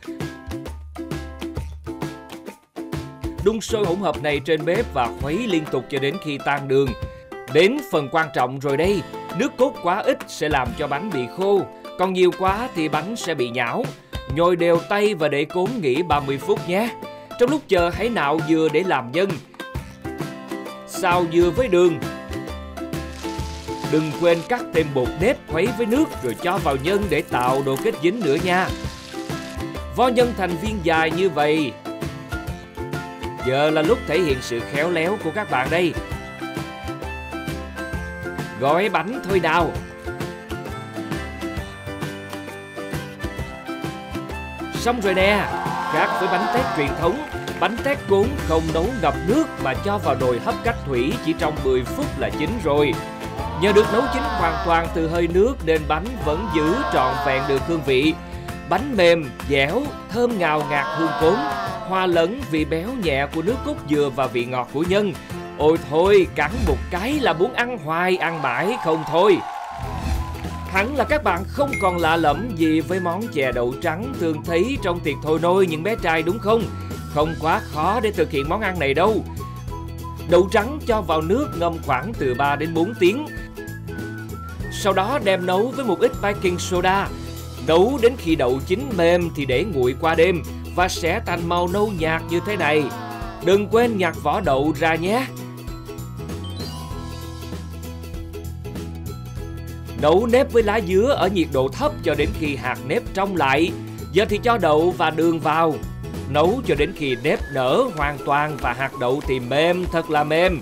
Đun sôi hỗn hợp này trên bếp và khuấy liên tục cho đến khi tan đường. Đến phần quan trọng rồi đây, nước cốt quá ít sẽ làm cho bánh bị khô, còn nhiều quá thì bánh sẽ bị nhão. Nhồi đều tay và để cốm nghỉ 30 phút nhé. Trong lúc chờ hãy nạo dừa để làm nhân. Xào dừa với đường. Đừng quên cắt thêm bột nếp, khuấy với nước rồi cho vào nhân để tạo độ kết dính nữa nha. Vo nhân thành viên dài như vậy. Giờ là lúc thể hiện sự khéo léo của các bạn đây. gói bánh thôi nào Xong rồi nè Khác với bánh tét truyền thống Bánh tét cuốn không nấu ngập nước Mà cho vào nồi hấp cách thủy Chỉ trong 10 phút là chín rồi Nhờ được nấu chín hoàn toàn từ hơi nước Nên bánh vẫn giữ trọn vẹn được hương vị Bánh mềm, dẻo, thơm ngào ngạt hương cốm Hòa lẫn vị béo nhẹ của nước cốt dừa và vị ngọt của nhân Ôi thôi, cắn một cái là muốn ăn hoài, ăn mãi không thôi Hẳn là các bạn không còn lạ lẫm gì với món chè đậu trắng thường thấy trong tiệc thôi nôi những bé trai đúng không? Không quá khó để thực hiện món ăn này đâu. Đậu trắng cho vào nước ngâm khoảng từ 3 đến 4 tiếng. Sau đó đem nấu với một ít baking soda. Nấu đến khi đậu chín mềm thì để nguội qua đêm và sẽ thành màu nâu nhạt như thế này. Đừng quên nhặt vỏ đậu ra nhé. Nấu nếp với lá dứa ở nhiệt độ thấp cho đến khi hạt nếp trong lại. Giờ thì cho đậu và đường vào. Nấu cho đến khi nếp nở hoàn toàn và hạt đậu thì mềm thật là mềm.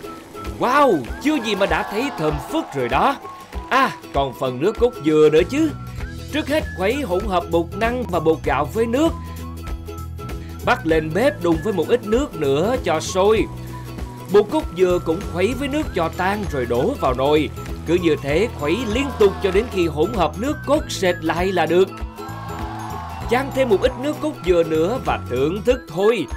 Wow, chưa gì mà đã thấy thơm phức rồi đó. À, còn phần nước cốt dừa nữa chứ. Trước hết khuấy hỗn hợp bột năng và bột gạo với nước. Bắt lên bếp đun với một ít nước nữa cho sôi. Bột cốt dừa cũng khuấy với nước cho tan rồi đổ vào nồi. Cứ như thế khuấy liên tục cho đến khi hỗn hợp nước cốt sệt lại là được. Chan thêm một ít nước cốt dừa nữa và thưởng thức thôi.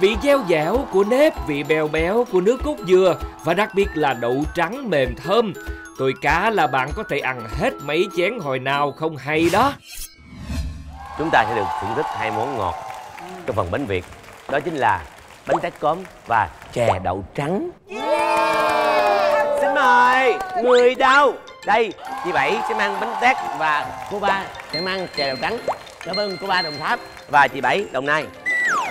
Vị dẻo dẻo của nếp, vị bèo béo của nước cốt dừa và đặc biệt là đậu trắng mềm thơm. Tôi cá là bạn có thể ăn hết mấy chén hồi nào không hay đó. Chúng ta sẽ được thưởng thức hai món ngọt trong phần bánh Việt. Đó chính là bánh tét cốm và chè đậu trắng. Xin mời người đâu? Đây, chị Bảy sẽ mang bánh tét và cô ba sẽ mang chè đậu trắng. Cảm ơn cô ba Đồng Tháp và chị Bảy Đồng Nai.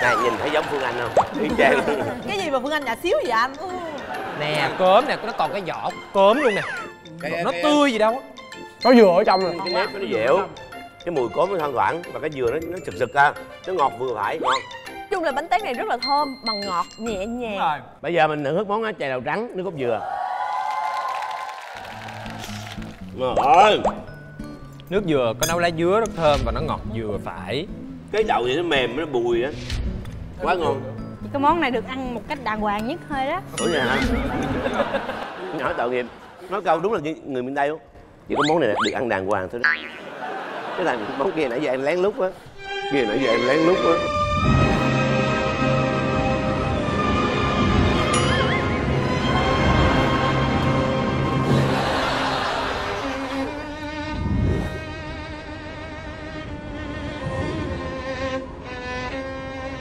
Này nhìn thấy giống Phương Anh không? Cái gì mà phương anh nhỏ xíu vậy anh. Nè cốm nè, nó còn cái vỏ cốm luôn nè Nó tươi gì đâu Có dừa ở trong rồi Cái nếp nó dẻo. Cái mùi cốm nó thoang thoảng và cái dừa nó nó sực sực ra. Nó ngọt vừa phải, ngon. Nói chung là bánh tét này rất là thơm mà ngọt nhẹ nhàng Bây giờ mình thưởng thức món chè đậu trắng nước cốt dừa. Ngon ơi. Nước dừa có nấu lá dứa rất thơm và nó ngọt vừa phải Cái đậu thì nó mềm nó bùi á. Quá ngon. cái món này được ăn một cách đàng hoàng nhất thôi đó Ủa vậy hả? Nhỏ tội nghiệp Nói câu đúng là như người miền Tây không? Chỉ có món này được ăn đàng hoàng thôi đó. Cái này món kia nãy giờ em lén lút á. Kia nãy giờ em lén lút á.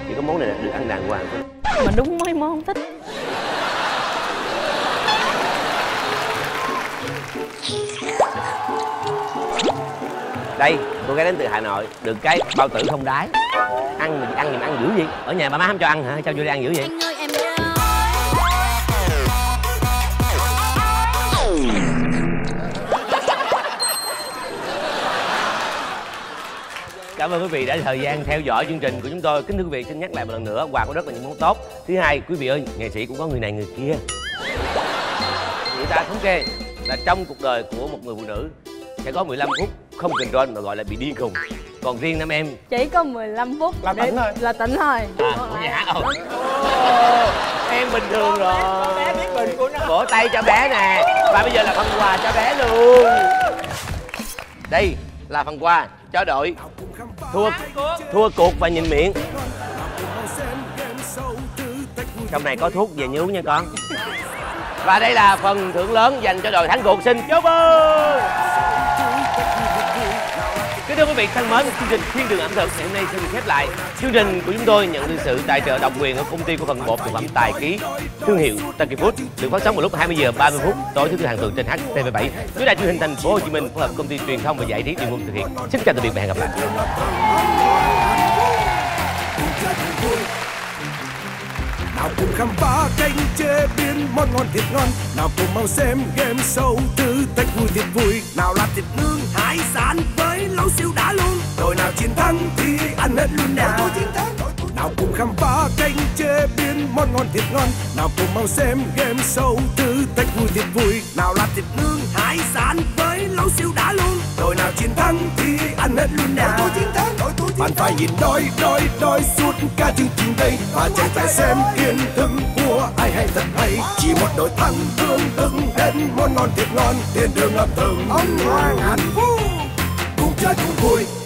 Chỉ có món này được ăn đàng hoàng thôi. Mà đúng mấy món thích. Đây cô gái đến từ hà nội được cái bao tử không đái ăn mà ăn gì mà ăn dữ gì ở nhà bà má không cho ăn hả sao vô đây ăn dữ vậy Cảm ơn quý vị đã thời gian theo dõi chương trình của chúng tôi. Kính thưa quý vị, xin nhắc lại một lần nữa, quà có rất là những món tốt. Thứ hai, quý vị ơi, nghệ sĩ cũng có người này người kia. Người ta thống kê là trong cuộc đời của một người phụ nữ sẽ có 15 phút không control mà gọi là bị điên khùng. Còn riêng nam em? Chỉ có 15 phút Là tỉnh thôi. là tỉnh thôi. À, cũng dạ không em bình thường rồi. vỗ tay cho bé nè và bây giờ là phần quà cho bé luôn. Đây là phần quà cho đội thua thua cuộc và nhìn miệng. Trong này có thuốc về nhú nha con và đây là phần thưởng lớn dành cho đội thắng cuộc xin chúc mừng Kính thưa quý vị thân mến, chương trình Thiên đường ẩm thực ngày hôm nay xin khép lại. Chương trình của chúng tôi nhận được sự tài trợ độc quyền ở công ty của phần bột thực phẩm Tài Ký, thương hiệu Taki Food, được phát sóng vào lúc 20 giờ 30 phút tối thứ tư hàng tuần trên HTV7. Với đài truyền hình thành phố Hồ Chí Minh phối hợp công ty truyền thông và giải trí Điện Quân thực hiện. Xin chào tạm biệt và hẹn gặp lại. Nào cùng khám phá kênh chế biến món ngon thịt ngon. Nào cùng mau xem game show thử thách vui thịt vui. Nào là thịt nướng hải sản với lẩu siêu đã luôn. Đội nào chiến thắng thì ăn hết luôn nào nào cùng khám phá kênh chế biến món ngon thiệt ngon. Nào cùng mau xem game show thử thách vui thiệt vui. Nào là thịt nướng hải sản với lẩu siêu đã luôn đội nào chiến thắng thì ăn hết luôn nào tôi chiến thắng đội tôi bạn phải nhìn đôi đôi đôi suốt cả chương trình đây. Và chạy phải xem kiến thức của ai hay thật hay. Chỉ một đội thắng thương từng đến món ngon thiệt ngon. Tiền đường ẩm thực ngon hạnh phúc. Cùng chơi cùng vui.